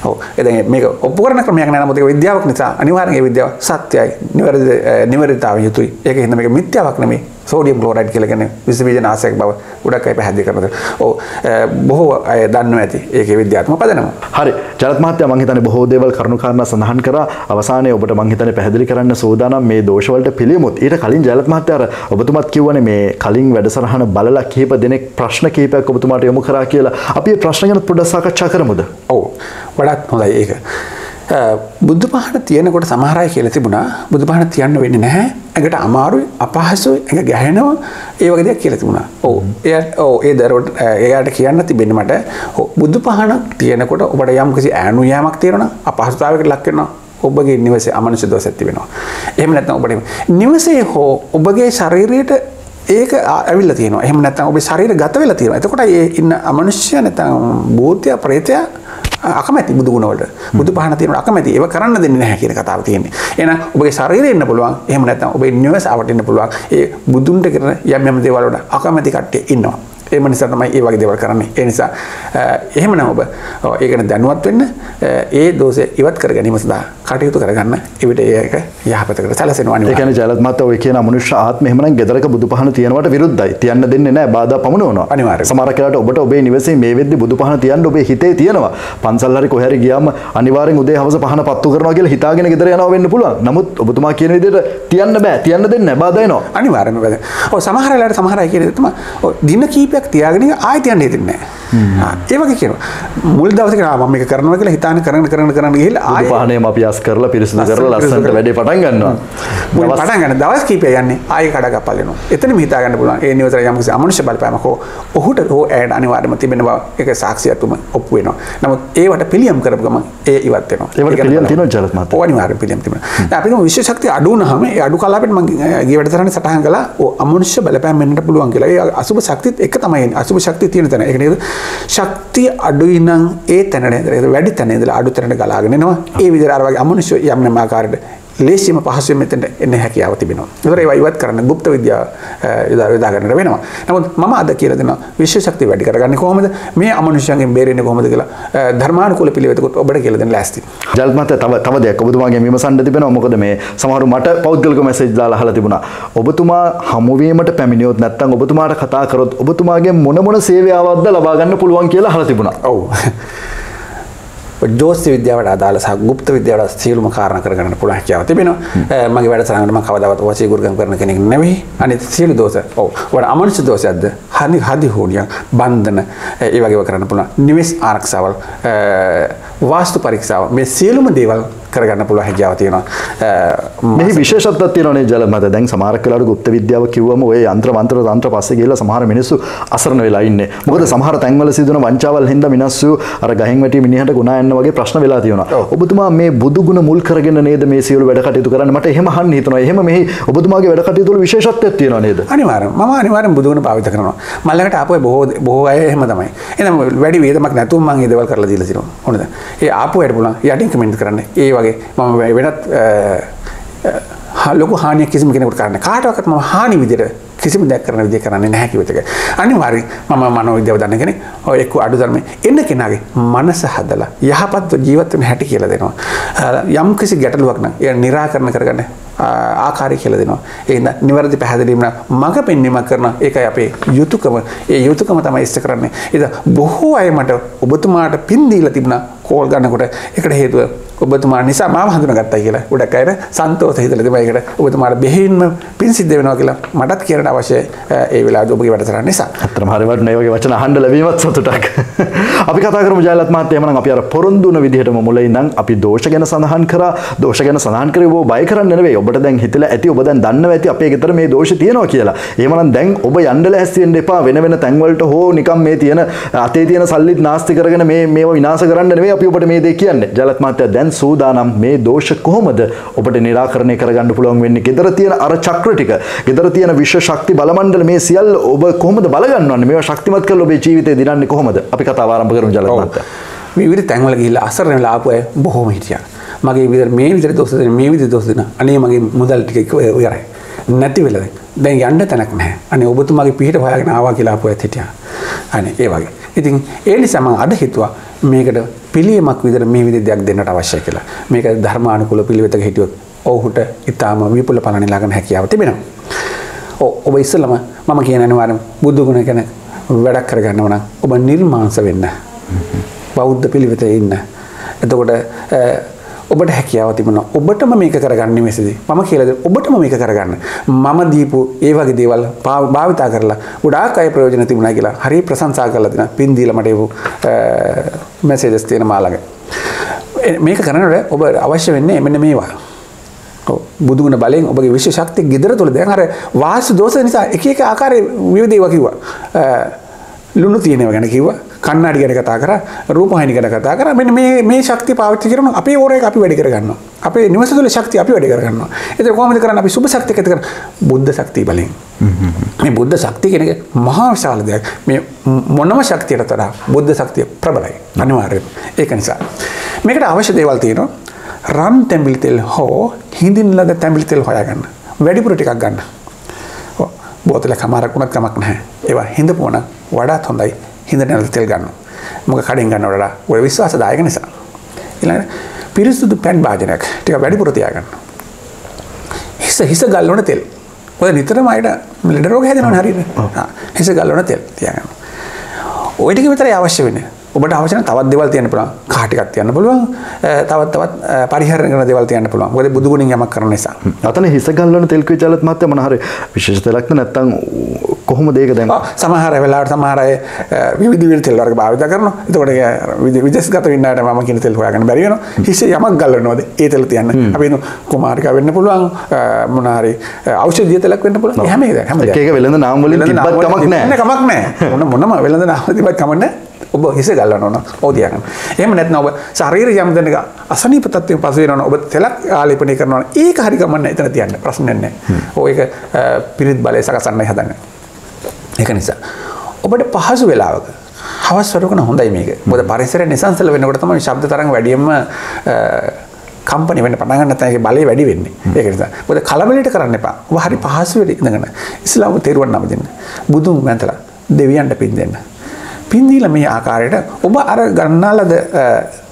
ඔව්. ඒ දැන් මේක ඔප්පු කරන ක්‍රමයක් නෑ නමුත් ඒක විද්‍යාවක් නිසා අනිවාර්යෙන් ඒ විද්‍යාව සත්‍යයි. නිවැරදි නිවැරදිතාවය යුතුයි. ඒක හින්දා මේක මිත්‍යාවක් නෙමෙයි. සෝඩියම් ක්ලෝරයිඩ් කියලා කියන්නේ විස බීජ නාශක බව ගොඩක් අය පැහැදිලි කරනවා. ඔව් බොහෝ අය දන්නවා ඇති ඒකේ විද්‍යාත්මක පදනම.
හරි. ජලත් මහත්තයා මම හිතන්නේ බොහෝ දේවල් කරුණු කාරණා සඳහන් කරා. අවසානයේ ඔබට මම හිතන්නේ පැහැදිලි කරන්න සූදානම් මේ දෝෂවලට පිළියමුත්. ඊට කලින් ජලත් මහත්තයා අර ඔබතුමත් කිව්වනේ මේ කලින් වැඩසටහන බලලා කීප දෙනෙක් ප්‍රශ්න කීපයක් ඔබතුමාට යොමු කරා කියලා. අපි මේ ප්‍රශ්න ගැන පොඩ්ඩක් සාකච්ඡා කරමුද?
ඔව්. වඩාත් හොඳයි ඒක. බුද්ධ පහන තියෙනකොට සමහරයි කියලා තිබුණා බුදු පහන තියන්න වෙන්නේ නැහැ ඇඟට අමාරුයි අපහසුයි ඇඟ ගැහෙනවා ඒ වගේ දෙයක් කියලා තිබුණා. ඔව් එයාට ඔව් ඒ දරුවට එයාට කියන්න තිබෙන්නේ මට බුදු පහන තියෙනකොට ඔබට යම් කිසි ඈනු යෑමක් තියෙනවා අපහසුතාවයකට ලක් වෙනවා ඔබගේ නිවසේ අමනුෂ්‍ය දෝෂ ඇති වෙනවා. එහෙම නැත්නම් ඔබට නිවසේ හෝ ඔබගේ ශරීරයට ඒක ඇවිල්ලා තියෙනවා. එහෙම නැත්නම් ඔබේ ශරීරය ගත වෙලා තියෙනවා. එතකොට ඒ ඉන්න අමනුෂ්‍ය නැත්නම් භූතය ප්‍රේතය අකමැති බුදු ගුණවලට බුදු පහන තියෙනවට අකමැති ඒව කරන්න දෙන්නේ නැහැ කියන කතාව තියෙන්නේ. එහෙනම් ඔබගේ ශරීරය ඉන්න පුළුවන්. එහෙම නැත්නම් ඔබේ නිවස අවටින්න පුළුවන්. ඒ බුදුන්ට කරන යම් යම් දේවල් වලට අකමැති කට්ටිය ඉන්නවා. ඒම නිසා තමයි ඒ වගේ දේවල් කරන්නේ. ඒ නිසා එහෙමනම් ඔබ ඒකට දැනුවත් වෙන්න ඒ දෝෂය ඉවත් කර ගැනීම සඳහා කටයුතු කරගන්න. එවිට ඒක යහපතකට සැලසෙනවා
අනිවාර්යයෙන්. ඒ කියන්නේ ජලත් මහත්තයා ඔය කියන මනුෂ්‍ය ආත්මය එහෙමනම් ගෙදරක බුදුපහන තියනවට විරුද්ධයි. තියන්න දෙන්නේ නැහැ. බාධා පමුණවනවා.
අනිවාර්යයෙන්.
සමහර කාලට ඔබට ඔබේ නිවසේ මේ වෙද්දි බුදුපහන තියන්න ඔබේ හිතේ තියෙනවා. පන්සල් හරි කොහේ හරි ගියාම අනිවාර්යෙන් උදේ හවස පහන පත්තු කරනවා කියලා හිතාගෙන ගෙදර යනවා වෙන්න පුළුවන්. නමුත් ඔබතුමා කියන විදිහට තියන්න බෑ. තියන්න දෙන්නේ නැහැ. බාධා එනවා.
අනිවාර්යයෙන්ම බෑ. ඔව් සමහර වෙලාවට සමහර අය කියන දේ තමයි දින කීපයක් තියාගෙන ආයෙත් යන්න හිතෙන්නේ නැහැ. ඒ වගේ කියනවා මුල් දවසේ මේක කරනවා කියලා හිතාන කරගෙන කරගෙන කරගෙන ගිහිල්ලා
ආයෙ පහනේම අපි අස් කරලා පිරිසිදු කරලා ලස්සනට වැඩේ පටන් ගන්නවා.
පටන් ගන්න දවස් කීපය යන්නේ ආයෙ කඩගප්පල් වෙනවා. එතනම හිතා ගන්න පුළුවන් ඒ නිවතර යම් කිසි අමනුෂ්‍ය බලපෑමක් ඔහුට හෝ ඇයට අනිවාර්යයෙන්ම තිබෙන බව ඒක සාක්ෂියතුම ඔප්පු වෙනවා. නමුත් ඒවට පිළියම් කරපු ගමන් ඒ ඉවත් වෙනවා.
ඒවට පිළියම් තියෙනවා ජලත් මහත්තයා.
ඔව් අනිවාර්යෙන් පිළියම් තිබෙනවා. දැන් අපිට විශේෂ ශක්තිය අඩු ඒ මම ගිය වැඩසටහනේ සටහන් ඔව් අමනුෂ්‍ය බලපෑම් වෙන්නට පුළුවන් කියලා. ඒ අසුබ ශක්තියත් එක තමයි එන්නේ. අසුබ ශක්තිය තියෙන තැන. ඒක නේද? ශක්තිය අඩුයි නම් ඒ තැන නේද? වැඩි තැන ඉඳලා අඩු තැනට ගලාගෙන එනවා. ඒ විදිහට අර වගේ අමනුෂ්‍ය යම් යම් ආකාරයට ලේසියම පහසුවෙන් මෙතෙන්ට එන්න හැකියාව තිබෙනවා. ඒතර ඒවා ඉවත් කරන්න ගුප්ත විද්‍යාව යොදා ගන්නට වෙනවා. නමුත් මම අද කියලා දෙනවා විශ්ව ශක්තිය වැඩි කරගන්නේ කොහොමද? මේ අමනුෂ්‍යයන්ගෙන් බේරෙන්නේ කොහොමද කියලා ධර්මානුකූල පිළිවෙතකුත් ඔබට කියලා දෙන්න ලෑස්ති.
ජල්ත් මහත්තයා තව තව දෙයක් ඔබතුමාගෙන් විමසන්න තිබෙනවා. මොකද මේ සමහරු මට පෞද්ගලික මැසේජ් දාලා අහලා තිබුණා. ඔබතුමා හමුවීමට පැමිණියොත් නැත්නම් ඔබතුමාට කතා කරොත් ඔබතුමාගෙන් මොන මොන සේවාවක්ද ලබා ගන්න පුළුවන් කියලා අහලා තිබුණා.
ඔව්. ජෝස්ති විද්‍යාවට අදාළ සහ ගුප්ත විද්‍යාවට සියලුම කාරණා කරගන්න පුළුවන් හැකියාව තිබෙනවා. මගේ වැඩසටහනකට මම කවදාවත් වශී ගුරුකම් කරන කෙනෙක් නෙවෙයි. අනිත් සියලු දෝෂ ඔව් වඩා අමනුෂ්‍ය දෝෂයක්ද හනි හදි හෝනියක් බන්ධන ඒ වගේව කරන්න පුළුවන්. නිවෙස් ආරක්ෂාවල් වාස්තු පරීක්ෂාව මේ සියලුම දේවල් කරගන්න පුළුව හැකියාව තියෙනවා
මෙහි විශේෂත්වයක් තියෙනවානේ ජල මත දැන් සමහර වෙලාවට ගුප්ත විද්‍යාව කිව්වම ඔය යන්ත්‍ර මන්ත්‍ර තන්ත්‍ර පස්සේ ගිහලා සමහර මිනිස්සු අසරණ වෙලා ඉන්නේ. මොකද සමහර තැන්වල සිදුවන වංචාවල් හින්දා මිනිස්සු අර ගහෙන් වැටි මිනිහට ගුණා යන්න වගේ ප්‍රශ්න වෙලා තියෙනවා. ඔබතුමා මේ බුදු ගුණ මුල් කරගෙන නේද මේ සියලු වැඩ කටයුතු කරන්නේ? මට එහෙම අහන්න හිතුණා. එහෙම මෙහි ඔබතුමාගේ වැඩ කටයුතු වල විශේෂත්වයක් තියෙනවා නේද?
අනිවාර්යෙන්. මම අනිවාර්යෙන් බුදු ගුණ භාවිත කරනවා. මල්ලකට ආපුවේ බොහෝ බොහෝ අය එහෙම තමයි. එහෙනම් වැඩි වේදමක් නැතුව මම මේ දේවල් කරලා දීලා තියෙනවා. හොඳද? ඒ ආපු අයට පුළුවන් යටින් කමෙන්ට් කරන්න. ඒ වගේ මම වෙනත් ලොකු හානියක් කිසිම කෙනෙකුට කරන්න කාටවත් මම හානි විදිහට කිසිම දෙයක් කරන විදිහ කරන්නේ නැහැ කිව්වොත් එක. අනිවාර්යෙන් මම මනෝවිද්‍යාව දන්න කෙනෙක්. ඔය එක්ක අඩු ධර්මයේ එන්න කෙනාගේ මනස හදලා යහපත් ජීවත් වෙන හැටි කියලා දෙනවා. යම් කිසි ගැටලුවක් නම් ඒ निराකරණ කරගන්න ආකාරය කියලා දෙනවා. ඒ හින්දා නිවැරදි පැහැදිලිවම මඟ පෙන්වීමක් කරන ඒකයි අපේ යුතුයකම. ඒ යුතුයකම තමයි ඉෂ්ට කරන්නේ. ඒක බොහෝ අය මට ඔබතුමාට පින් දීලා තිබුණා කෝල් ගන්නකොට ඒකට හේතුව ඔබතුමා නිසා මාව හඳුනගත්තා කියලා. ගොඩක් අය සන්තෝෂ හිතලා තිබා ඒකට ඔබතුමාට බෙහෙින්ම පින් සිද්ධ වෙනවා කියලා මටත් කියන්න අවශ්‍ය ඒ වෙලාවට ඔබගේ වැඩසටහන නිසා.
අත්‍තරම හරි වටිනා වගේ වචන අහන්න ලැබීමත් සතුටක්. අපි කතා කරමු ජයලත් මහත්තයා එමනම් අපි අර පොරොන්දු වුණ විදිහටම මුලින් ඉඳන් අපි දෝෂ ගැන සඳහන් කරා. දෝෂ ගැන සඳහන් කරේ ඔබ බය කරන්න නෙවෙයි. ඔබට දැන් හිතලා ඇති ඔබ දැන් දන්නවා ඇති අපේ ගෙදර මේ දෝෂ තියෙනවා කියලා. එහෙමනම් දැන් ඔබ යන්න ලෑස්ති වෙන්න එපා වෙන වෙන තැන් වලට හෝ නිකම් මේ තියෙන අතේ තියෙන සල්ලිත් නාස්ති කරගෙන මේ මේව විනාශ කරන්න නෙවෙයි අපි ඔබට මේ දේ කියන්නේ. ජයලත් මහත්තයා දැන් සූදානම් මේ දෝෂ කොහොමද ඔබට निराකරණය කරගන්න පුළුවන් වෙන්නේ? ගෙදර තියෙන අර චක්‍ර ටික, ගෙදර තියෙන විශ්ව ශක්ති බලමණ්ඩල මේ සියල්ල ඔබ කොහොමද බලගන්නවන්නේ? මේවා ශක්තිමත් කරලා ඔබේ ජීවිතේ දිනන්නේ කොහොමද? අපි කතාව ආරම්භ කරමු ජලත් මහත්තයා.
විවිධ තැන්වල ගිහිල්ලා අසරණ වෙලා ආපු අය බොහෝම හිටියා. මගේ විතර මේ විදිහට දොස් දෙන මේ විදිහට දොස් දෙන අනේ මගේ මුදල් ටික ඉවරයි. නැති වෙලා දැන් යන්න තැනක් නැහැ. අනේ ඔබතුමාගේ පිහිට හොයාගෙන ආවා කියලා ආපු අයත් හිටියා. අනේ ඒ වගේ. ඉතින් ඒ නිසා මම අද හිතුවා මේකට පිළියමක් විදිහට මේ විදිහ දෙයක් දෙන්නට අවශ්‍යයි කියලා. මේක ධර්මානුකූල පිළිවෙතක හිටියොත් ඔහුට ඊටාම විපුල පලණ ළඟන හැකියාව තිබෙනවා. ඔබ ඉස්සලම මම කියන අනිවාර්යයෙන් බුදු ගුණ ගැන වැඩක් කරගන්නව නම් ඔබ නිර්මාංශ වෙන්න. බෞද්ධ පිළිවෙතේ ඉන්න. එතකොට ඔබට හැකියාව තිබුණා. ඔබටම මේක කරගන්න මෙසේදී. මම කියලාද ඔබටම මේක කරගන්න. මම දීපු ඒ වගේ දේවල් භාවිතා කරලා ගොඩාක් අය ප්‍රයෝජන තිබුණා කියලා හරි ප්‍රශංසා කරලා දෙනවා. පින් දීලා මට ඒව මැසේජස් තියෙන මාළඟ. මේක කරනකොට ඔබ අවශ්‍ය වෙන්නේ මෙන්න මේවා. බුදුගුණ බලෙන් ඔබගේ විශ්ව ශක්තිය ගෙදර තුළ දැන් අර වාස්තු දෝෂ නිසා එක එක ආකාරයේ විවිධ ඒවා කිව්වා. ලුණු තියෙනව ගැන කිව්වා. කන්නාඩි ගැන කතා කරා රූපවාහිනී ගැන කතා කරා. මෙන්න මේ මේ ශක්තිය පාවිච්චි කරන අපේ ඕරේ අපි වැඩි කරගන්නවා. අපේ නිවස තුළ ශක්තිය අපි වැඩි කරගන්නවා. ඒතර කොහොමද කරන්නේ? අපි සුබ ශක්තිය ඇති කරන බුද්ධ ශක්තිය බලෙන්. මේ බුද්ධ ශක්තිය කියන එක මහා විශාල දෙයක්. මේ මොනම ශක්තියට වඩා බුද්ධ ශක්තිය ප්‍රබලයි අනිවාර්යයෙන් ඒක නිසා. මේකට අවශ්‍ය දේවල් තියෙනවා. රන් තැඹිලි තෙල් හෝ හිඳින් ලද තැඹිලි තෙල් හොයාගන්න. වැඩිපුර ටිකක් ගන්න. බෝතලයක් අමාරක් වුණත් කමක් නැහැ. ඒවා හිඳපුවන වඩාත් හොඳයි. හිඳ නැල තෙල් ගන්න මොක කඩින් ගන්න වඩා ඔය විශ්වාසදායක නිසා. ඊළඟ පිරිසුදු පැන් භාජනයක් ටික වැඩිපුර තියාගන්න. හිස හිස ගල්වන තෙල්. ඔය නිතරම අයට ලෙඩ රෝග හැදෙනවනේ හරියට. හිස ගල්වන තෙල් තියාගන්න. ඔය ටික විතරයි අවශ්‍ය වෙන්නේ. ඔබට අවශ්‍ය තවත් දේවල් තියන්න පුළුවන්. කාටිකක් තියන්න පුළුවන්. තවත් තවත් පරිහරණය කරන දේවල් තියන්න පුළුවන්. මොකද බුදු ගුණින් යමක් කරන නිසා.
අතන හිස ගල්වන තෙල් කිචලත් මත මොන හරි විශේෂ තෙලක්ද නැත්නම් කොහොමද ඒක දැන්?
සමහර වෙලාවට සමහර අය විවිධ විවිධ තෙල් වර්ග භාවිත කරනවා. එතකොට විදේශගත වෙන්න අයට මම කියන තෙල් හොයාගන්න බැරි වෙනවා. හිසේ යමක් ගල්වනවද? ඒ තෙල් තියන්න. අපි කුමාරිකා වෙන්න පුළුවන් මොන හරි ඖෂධීය තෙලක් වෙන්න පුළුවන්. හැම හැම
එක එක වෙළඳ නාම වලින් තිබ්බත් කමක් නැහැ.
කමක් නැහැ. මොන මොනම වෙළඳ නාම තිබ්බත් කමක් නැහැ ඔබ හිස ගල්ලන්න ඕන ඕතියගන්න එහෙම නැත්නම් ඔබ ශරීර යම් දෙනක අසනීප තත්ත්වයෙන් පසු වෙනවා ඔබ තෙලක් ආලේපනය කරනවා ඒක හරි කමන්න එතන තියන්න. ඔය ඒක පිරිත් බලය සකසන්නයි හදන්නේ ඒක නිසා ඔබට පහසු වෙලාවක හවස් වරුකන හොඳයි මේක මොකද පරිසරය නිසංසල වෙනකොට තමයි ශබ්ද තරංග වැඩියෙන්ම කම්පනි වෙන්න පටන් ගන්න නැත්නම් ඒකේ බලය වැඩි වෙන්නේ. ඒක නිසා. මොකද කලබලයට කරන්න එපා. ඔබ හරි පහසුවෙට ඉඳගෙන ඉස්ලාම තේරුවන් නම දෙන්න. බුදුන් වැඳලා දෙවියන්ට පින් දෙන්න. පින්දීල මේ ආකාරයට ඔබ අර ගන්නාලද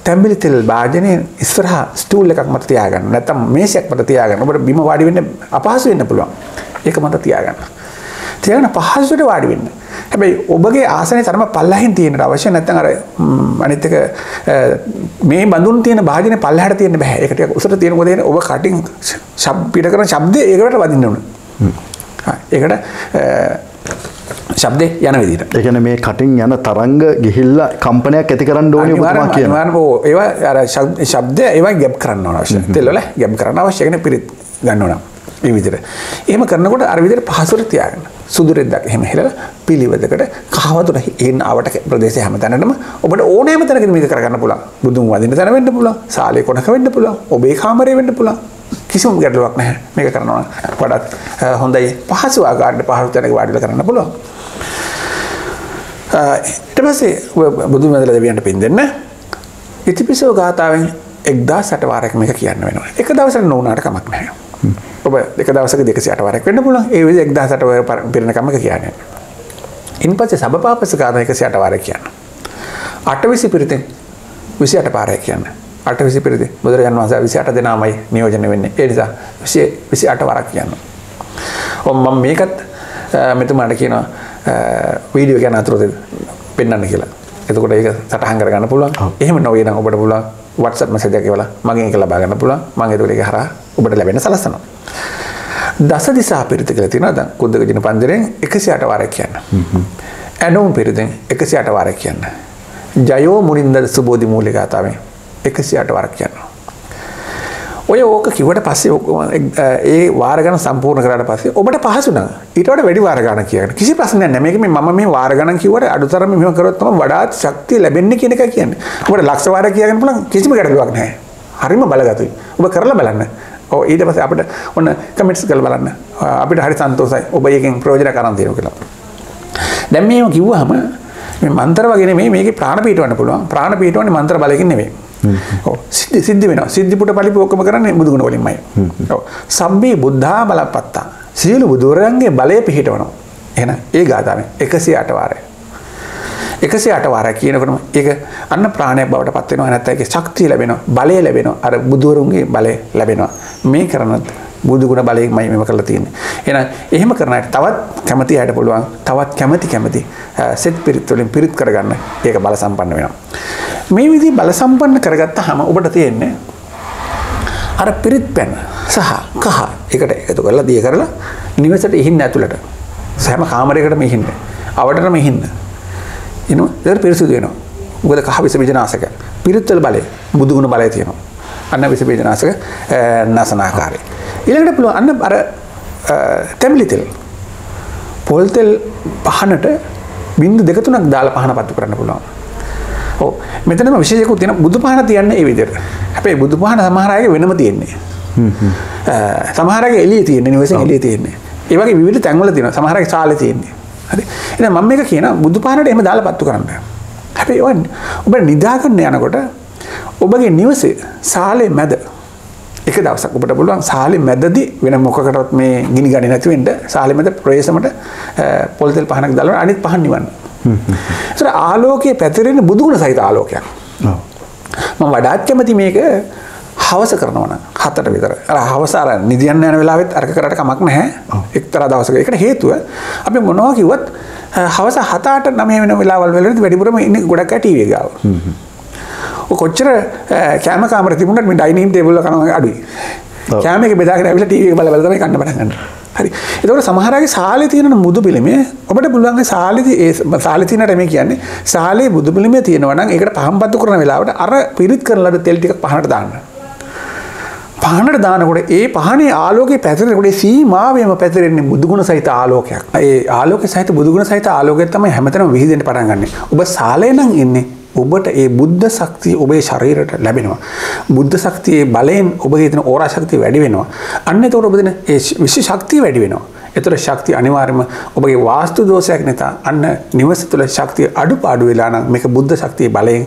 තැම්බිලි තෙල් භාජනය ඉස්සරහ ස්ටූල් එකක් මත තියාගන්න නැත්තම් මේසයක් මත තියාගන්න ඔබට බිම වාඩි වෙන්න අපහසු වෙන්න පුළුවන් ඒක මත තියාගන්න තියාගෙන පහසුවට වාඩි වෙන්න. හැබැයි ඔබගේ ආසනය තරම පල්ලහින් තියෙන අවශ්‍ය නැත්තන් අර අනිත්තක මේ බඳුන් තියෙන භාජන පල්ලහට තියෙන බෑ. එකට උසට තියෙන ොදන ඔබ කටින් පිට කරන ශබ්දය ඒකට වදින්න වන ඒකට ශබ්දය යන විදිට
එකන මේ කටින් යන තරංග ගිහිල්ල කම්පනයක් ඇති කරන්න ඕනි ම කියන
ඒවා අර ශබ්දය ඒවා ගැබ් කරන්න අවශ්‍ය තෙල්ල ගැබ් කරන්න අවශ්‍යකන පිරිත් ගන්නවනම් ඒ විදිර ඒම කරනකොට අරවිදිර පහසුර තියාගන්න සුදුරෙද්දක් එහෙම හෙල පිළිවෙදකට කහවතුර එන් අවට ප්‍රදේශ හැම තැනටම ඔබට ඕනෑම තැනක මේක කරගන්න පුළන් බුදුන් වදින තැන වෙන්න පුළ සාලය කොනක වෙන්න පුළ ඔබේ කාමරය වෙන්න පුළන් කිසිම ගැටලුවක් නැහැ. මේක කරනවා වඩත් හොඳයි. පහසු ආකාරයට පහසු තැනක වාඩිල කරන්න පුළුවන්. ඊට පස්සේ බුදු මදල දෙවියන්ට පින් දෙන්න. ඉතිපිසෝ ගාථාවෙන් එක්දා සට වාරයක් මේක කියන්න වෙනවා. එක දවසට නොවනාට කමක් නැහැ. ඔබ එක දවසක දෙකසි අටවරක් වෙන්න පුලන් ඒ විදි එක්දා සට පිරණකමක කියන්නේ. ඉන් පස්සේ සබපාපස ගාථා එකසි අටවාර කියන්න. අටවිසි පිරිතෙන් විසි අට පාරය කියන්න. අට විසි පිරිති බුදුරජන් වන්ස විසි අට දෙනාමයි නියෝජන වෙන්නේ. ඒ නිසා විසි අට වරක් කියන්න. ඔම් මම මේකත් මෙතුමාට කියනවා වීඩියෝ ගැන අතුරද පෙන්න්න කියලා. එතකොට ඒක සටහන් කරගන්න පුළුවන්. එහෙම නොවේ නම් ඔබට පුළුවන් WhatsApp මැසේජ් එකක් එවලා මගෙන් ඒක ලබා ගන්න පුළුවන්. මම ඒක ඒක හරහා ඔබට ලැබෙන සලස්සනවා. දස දිසා පිරිත කියලා තියෙනවා. දැන් කුද්දක දින පන්දරෙන් 108 වාරයක් කියන්න. ඇනෝම් පිරිතෙන් 108 වාරයක් කියන්න. ජයෝ මුනින්ද සුබෝධි මූලිකාතාවෙන් 108 වාරයක් කියන්න ඔය ඕක කිවට පස්සේ ඒ වාරගන සම්පූර්ණ කරට පස්සේ ඔබට පහසුන ඊට වැඩි වාරගන කියන කිසි ප්‍රශ්නයක් නැහැ මේක මම මේ වාරගණන් කිව්වට අඩුතරම මෙහෙම කරොත් තමයි වඩාත් ශක්තිය ලැබෙන්නේ කියන එක කියන්නේ. ඔබට ලක්ෂ වාර කියන්න පුළුවන් කිසිම ගැටලුවක් නැහැ. හරිම බලගතුයි. ඔබ කරලා බලන්න. ඔව් ඊට පස්සේ අපිට ඔන්න කමෙන්ට්ස් කරලා බලන්න. අපිට හරි සන්තෝෂයි. ඔබ එකෙන් ප්‍රයෝජන කරන් තියෙනවා කියලා. දැන් මේව කිව්වහම මේ මන්ත්‍ර වගේ නෙමෙයි මේකේ ප්‍රාණ පීඨවන්න පුළුවන්. ප්‍රාණ පීඨවන්නේ මන්ත්‍ර බලකින් නෙමෙයි. සිද්ධ වෙනවා. සිද්ධිපුට පලිපි ඔක්කොම කරන්නේ බුදුගුණ වලින්මයි. සබ්බේ බුද්ධා බලපත්තා. සියලු බුදුරයන්ගේ බලය පිහිටවනවා. එහෙනම් ඒ ගාථාවෙන් 108 වාරය. 108 වාරය කියනකොටම ඒක අන්න ප්‍රාණයක් බවට පත් වෙනවා. නැත්නම් ඒකේ ශක්තිය ලැබෙනවා. බලය ලැබෙනවා. අර බුදුවරුන්ගේ බලය ලැබෙනවා. මේ කරනත් බුදුගුණ බලයෙන්මයි මෙම කරලා තියෙන්නේ. එහෙනම් එහෙම කරන අයට තවත් කැමති අයට පුළුවන් තවත් කැමති කැමති සෙත් පිරිත් වලින් පිරිත් කරගන්න ඒක බල සම්පන්න වෙනවා. මේ විදි බල සම්පන්න කරගත්තාම ඔබට තියෙන්නේ අර පිරිත් පැන සහ කහ එකට එකතු කරලා දිය කරලා නිවසට ඉහින්න ඇතුළට සෑම කාමරයකටම ඉහින්න. අවටටම ඉහින්න. එනවා ඒකට පිරිසුදු වෙනවා. මොකද කහ විස බීජනාශක පිරිත්වල බලය බුදුගුණ බලය තියෙනවා. අන්න විස බීජනාශක නසනාකාරය. ඊළඟට පුළුවන් අන්න අර තැඹිලි තෙල් පොල් තෙල් පහනට බින්දු දෙක තුනක් දාලා පහන පත්තු කරන්න පුළුවන්. ඔව් මෙතනම විශේෂයකුත් තියෙන බුදු පහන තියන්නේ ඒ විදිහට. හැබැයි බුදු පහන සමහර අයගේ වෙනම තියෙන්නේ. සමහර අයගේ එළියේ තියෙන්නේ නිවසේ එළියේ තියෙන්නේ. ඒ වගේ විවිධ තැන්වල තියෙනවා. සමහර අයගේ ශාලේ තියෙන්නේ. හරි. එහෙනම් මම මේක කියන බුදු පහනට එහෙම දාලා පත්තු කරන්න. හැබැයි ඔබ නිදාගන්න යනකොට ඔබගේ නිවසේ ශාලේ මැද එක දවසක් ඔබට පුළුවන් සාලි මැදදි වෙන මොකකටත් මේ ගිනි ගනි නැතිවෙන්ට සාලි මැද ප්‍රේසමට පොල්තෙල් පහනක් දලන අනිත් පහන් නිවන්න. සර ආලෝකයේ පැතිරෙන බුදුගුණ සහිත ආලෝකයක්. මම වඩාත් කැමති මේක හවස කරනවන හතට විතර. හවසාර නිදියන්න යන වෙලාවෙත් අර්ක කරට කමක් නැහැ. එක්තර දවසක. එකට හේතුව අපි මොනවා කිවත් හවස හතාට නම වෙන වෙලාවල් වෙලට වැඩිපුරම ඉන්න ගොඩක් ටීව ගාව කොච්චර කෑම කාමර තිබුණට මේ ඩයිනින් ටේබල් කන අඩුයි කෑම එක බෙදාගෙන ඇවිල්ලා ටීවී එක බල බල තමයි කන්න පටන් ගන්න. හරි. එතකොට සමහරගේ සාලේ තියෙන මුදු පිළිමේ ඔබට පුළුවන් සාලේ ඒ සාලේ තියෙනට මේ කියන්නේ සාලේ බුදු පිළිමේ තියෙනවා නම් ඒකට පහන් පත්තු කරන වෙලාවට අර පිරිත් කරන ලද තෙල් ටික පහනට දාන්න. පහනට දානකොට ඒ පහනේ ආලෝකයේ පැතිරෙනකොට සීමාවෙම පැතිරෙන්නේ බුදුගුණ සහිත ආලෝකයක්. ඒ ආලෝකයේ සහිත බුදුගුණ සහිත ආලෝකය තමයි හැමතැනම විහිදෙන්න පටන් ගන්නෙ. ඔබ සාලේ නම් ඉන්නේ ඔබට ඒ බුද්ධ ශක්තිය ඔබේ ශරීරයට ලැබෙනවා. බුද්ධ ශක්තියේ බලයෙන් ඔබගේ තියෙන ඕරා ශක්තිය වැඩි වෙනවා. අන්න එතකොට ඔබ දෙන ඒ විශේෂ ශක්තිය වැඩි වෙනවා. එතකොට ශක්තිය අනිවාර්යයෙන්ම ඔබගේ වාස්තු දෝෂයක් නැත අන්න නිවස තුළ ශක්තිය අඩුපාඩු වෙලා නම් මේක බුද්ධ ශක්තිය බලයෙන්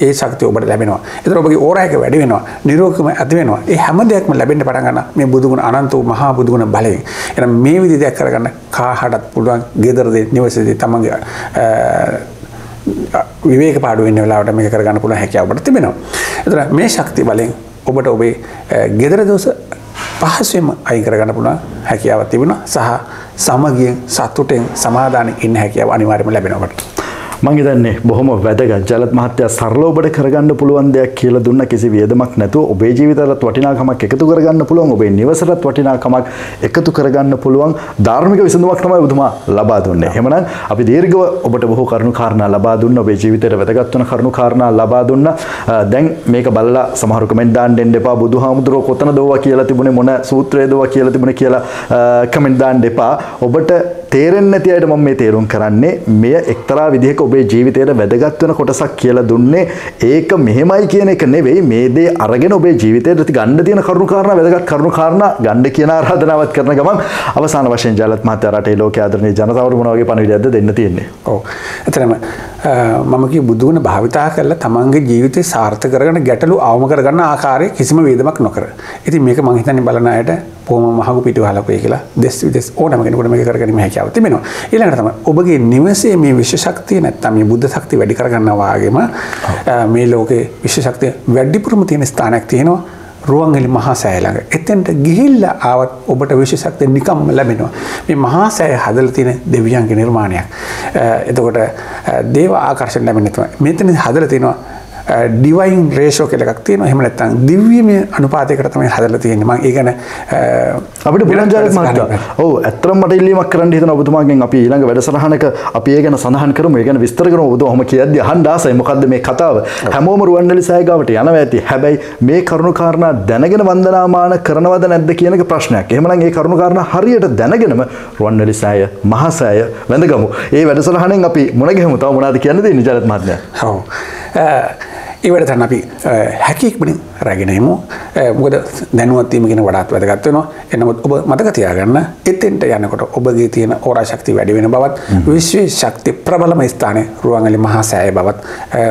ඒ ශක්තිය ඔබට ලැබෙනවා. එතකොට ඔබගේ ඕරා එක වැඩි වෙනවා. නිරෝගීකම ඇති වෙනවා. ඒ හැම දෙයක්ම ලැබෙන්න පටන් ගන්නවා මේ බුදුගුණ අනන්ත වූ මහා බුදුගුණ බලයෙන්. එහෙනම් මේ විදිහ දෙයක් කරගන්න කාහටත් පුළුවන් ගෙදරදී නිවසේදී තමන්ගේ විවේක පාඩුවෙන් වෙලාවට මේක කරගන්න පුළුවන් හැකියාව ඔබට තිබෙනවා. එතන මේ ශක්තිය බලෙන් ඔබට ඔබේ ගෙදර දෝෂ පහසුවෙන්ම අයින් කරගන්න පුළුවන් හැකියාවක් තිබුණා සහ සමගියෙන් සතුටෙන් සමාදානෙන් ඉන්න හැකියාව අනිවාර්යයෙන්ම ලැබෙනවා අපට.
මං හිතන්නේ බොහොම වැදගත් ජලත් මහත්තයා සරල ඔබට කරගන්න පුළුවන් දෙයක් කියලා දුන්න කිසි වියදමක් නැතුව ඔබේ ජීවිතයටත් වටිනාකමක් එකතු කරගන්න පුළුවන් ඔබේ නිවසටත් වටිනාකමක් එකතු කරගන්න පුළුවන් ධාර්මික විසඳුමක් තමයි ඔබතුමා ලබා දුන්නේ. එහෙමනම් අපි දීර්ඝව ඔබට බොහෝ කරුණු කාරණා ලබා දුන්න ඔබේ ජීවිතයට වැදගත් වන කරුණු කාරණා ලබා දුන්න. දැන් මේක බලලා සමහරු කමෙන්ට් දාන්න දෙන්න එපා බුදුහාමුදුරුවෝ කොතනද ඕවා කියලා තිබුණේ මොන සූත්‍රයේද ඕවා කියලා තිබුණේ කියලා කමෙන්ට් දාන්න එපා. ඔබට තේරෙන්නේ නැති අයට මම මේ තේරුම් කරන්නේ මෙය එක්තරා විදිහක ඔබේ ජීවිතයට වැදගත් වෙන කොටසක් කියලා දුන්නේ ඒක මෙහෙමයි කියන එක නෙවෙයි. මේ දේ අරගෙන ඔබේ ජීවිතයට ගන්න තියෙන කරුණු කාරණා වැදගත් කරුණු කාරණා ගන්න කියන ආරාධනාවත් කරන ගමන් අවසාන වශයෙන් ජලත් මහත්තයා රටේ ලෝකයේ ආදරණීය ජනතාවට මොන වගේ පණිවිඩයක්ද දෙන්න තියෙන්නේ?
ඔව්. එතරම් මම කිය බුදුගුණ භාවිතා කරලා තමන්ගේ ජීවිතය සාර්ථක කරගෙන ගැටලු අවම කරගන්න ආකාරය කිසිම වේදමක් නොකර. ඉතින් මේක මං හිතන්නේ බලන අයට පොම මහගු පිටුහලකුය කියලා දෙස් විදෙස් ඕනම කෙනෙකුට මේක කරගැනීම හැකියාව තිබෙනවා. ඊළඟට තමයි ඔබගේ නිවසේ මේ විශ්ව ශක්තිය නැත්තම් මේ බුද්ධ ශක්තිය වැඩි කරගන්නවා වගේම මේ ලෝකේ විශ්ව ශක්තිය වැඩිපුරම තියෙන ස්ථානයක් තියෙනවා. රුවන්ගලි මහා සෑය ළඟ. එතෙන්ට ගිහිල්ලා ආවත් ඔබට විශ්ව ශක්තිය නිකම්ම ලැබෙනවා. මේ මහා සෑය හදලා තියෙන දෙවියන්ගේ නිර්මාණයක්. එතකොට දේව ආකර්ෂණ ලැබෙන්නේ තමයි. මෙතන හදලා තියෙනවා ඩිවයින් රේෂෝ කෙලක් තියෙන එහෙම නැත්තම් දිව්‍යමය අනුපාතයකට තමයි හදලා තියෙන්නේ. මම ඒ ගැන
අපිට පුලන්ජාලත් මහත්තයා ඔව් ඇත්තටම මට ඉල්ලීමක් කරන්න හිතන ඔබතුමාගෙන්. අපි ඊළඟ වැඩසටහනක අපි ගැන සඳහන් කරමු. ගැන විස්තර කරමු. ඔබතුමා ඔහොම කියද්දි අහන්න ආසයි. මොකද්ද මේ කතාව? හැමෝම රුවන්වැලි සෑයගාවට යනවා ඇති. හැබැයි මේ කරුණු කාරණා දැනගෙන වන්දනාමාන කරනවද නැද්ද කියන එක ප්‍රශ්නයක්. එහෙමනම් ඒ කරුණු කාරණා හරියට දැනගෙනම රුවන්වැලි සෑය මහා සෑය වැඳගමු. ඒ වැඩසටහනෙන් අපි මුණ ගැහමු. තව මොනවද කියන්න දෙන්නේ ජලත් මහත්මයා?
ඔව් ඒවට තන්න අපි හැකික්මනින් රැගෙනීමු මොකද දැනුවත්වීම ගෙන වඩාත් වැදගත්වනවා එනමුත් ඔබ මතකතියාගන්න එතෙන්ට යනකොට ඔබගේ තියෙන ඕරා ශක්ති වැඩි වෙන බවත් විශ්ව ශක්ති ප්‍රබලම ස්ථානය රුවන්ගලි මහා සෑය බවත්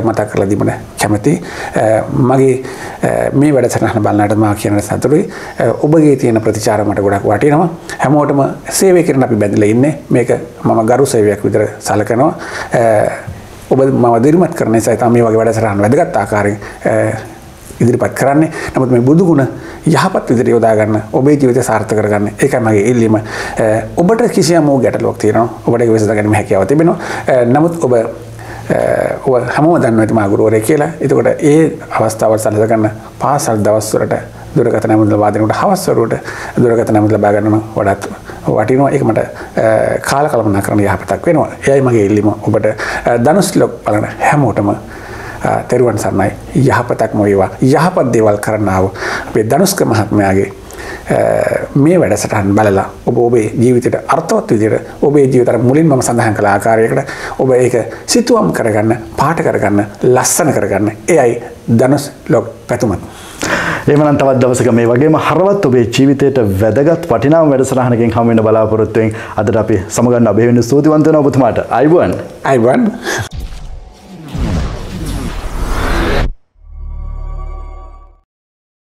මතක් කරලා දීමට කැමති. මගේ මේ වැඩසටහන බලන්නට මා කියන සතුරුයි ඔබගේ තියෙන ප්‍රතිචාරමට ගොඩක් වටිනවා. හැමෝටම සේවය කරන අපි බැඳල ඉන්න. මේක මම ගරු සේවයක් විතර සලකනවා ඔබ මව දිරිමත් කරන නිසා තම මේ වගේ වැඩසටහන් වැදගත් ආකාරයෙන් ඉදිරිපත් කරන්නේ. නමුත් මේ බුදුගුණ යහපත් විදිහට යොදා ගන්න ඔබේ ජීවිතය සාර්ථක කරගන්න ඒකයි මගේ ඉල්ලීම. ඔබට කිසියම් වූ ගැටලුවක් තියෙනවා. ඔබට ඒක විසඳ ගැනීම හැකියාව තිබෙනවා. නමුත් ඔබ ඔබ හැමෝම දන්නවා ඇති මා ගුරුවරයෙක් කියලා. එතකොට ඒ අවස්ථාවට සලසගන්න පාසල් දවස්වලට දුරකත නැමුදල වාදනකට හවස්වරුවට දුරකත නැමුදල බාගන්නන වඩත් වටිනවා. එක මට කාල කළමනා කරන යහපතක් වෙනවා. යයි මගේ ඉල්ලිම. ඔබට දනුස්ලොක් බලන හැමෝටම තෙරුවන් සරණයි. යහපතක් මොයවා යහපත් දේවල් කරන්නාව අපේ දනුස්ක මහත්මයාගේ මේ වැඩසටහන් බලලා ඔබ ඔබේ ජීවිතයට අර්ථවත් විදියට ඔබේ ජීවිතර මුලින් මම සඳහන් කළ ආකාරයකට ඔබ ඒක සිතුවම් කරගන්න පාට කරගන්න ලස්සන කරගන්න. එයයි දනුස් ලොක් පැතුමත්.
එමනම් තවත් දවසක මේ වගේම හරවත් ඔබේ ජීවිතයට වැදගත් වටිනාම වැඩසටහනකින් හමු වෙන බලාපොරොත්තුවෙන් අදට අපි සමගන්න අභිවෙන්න ස්තුතිවන්ත වෙනවා ඔබතුමාට. අයිබෝන්.
අයිබෝන්.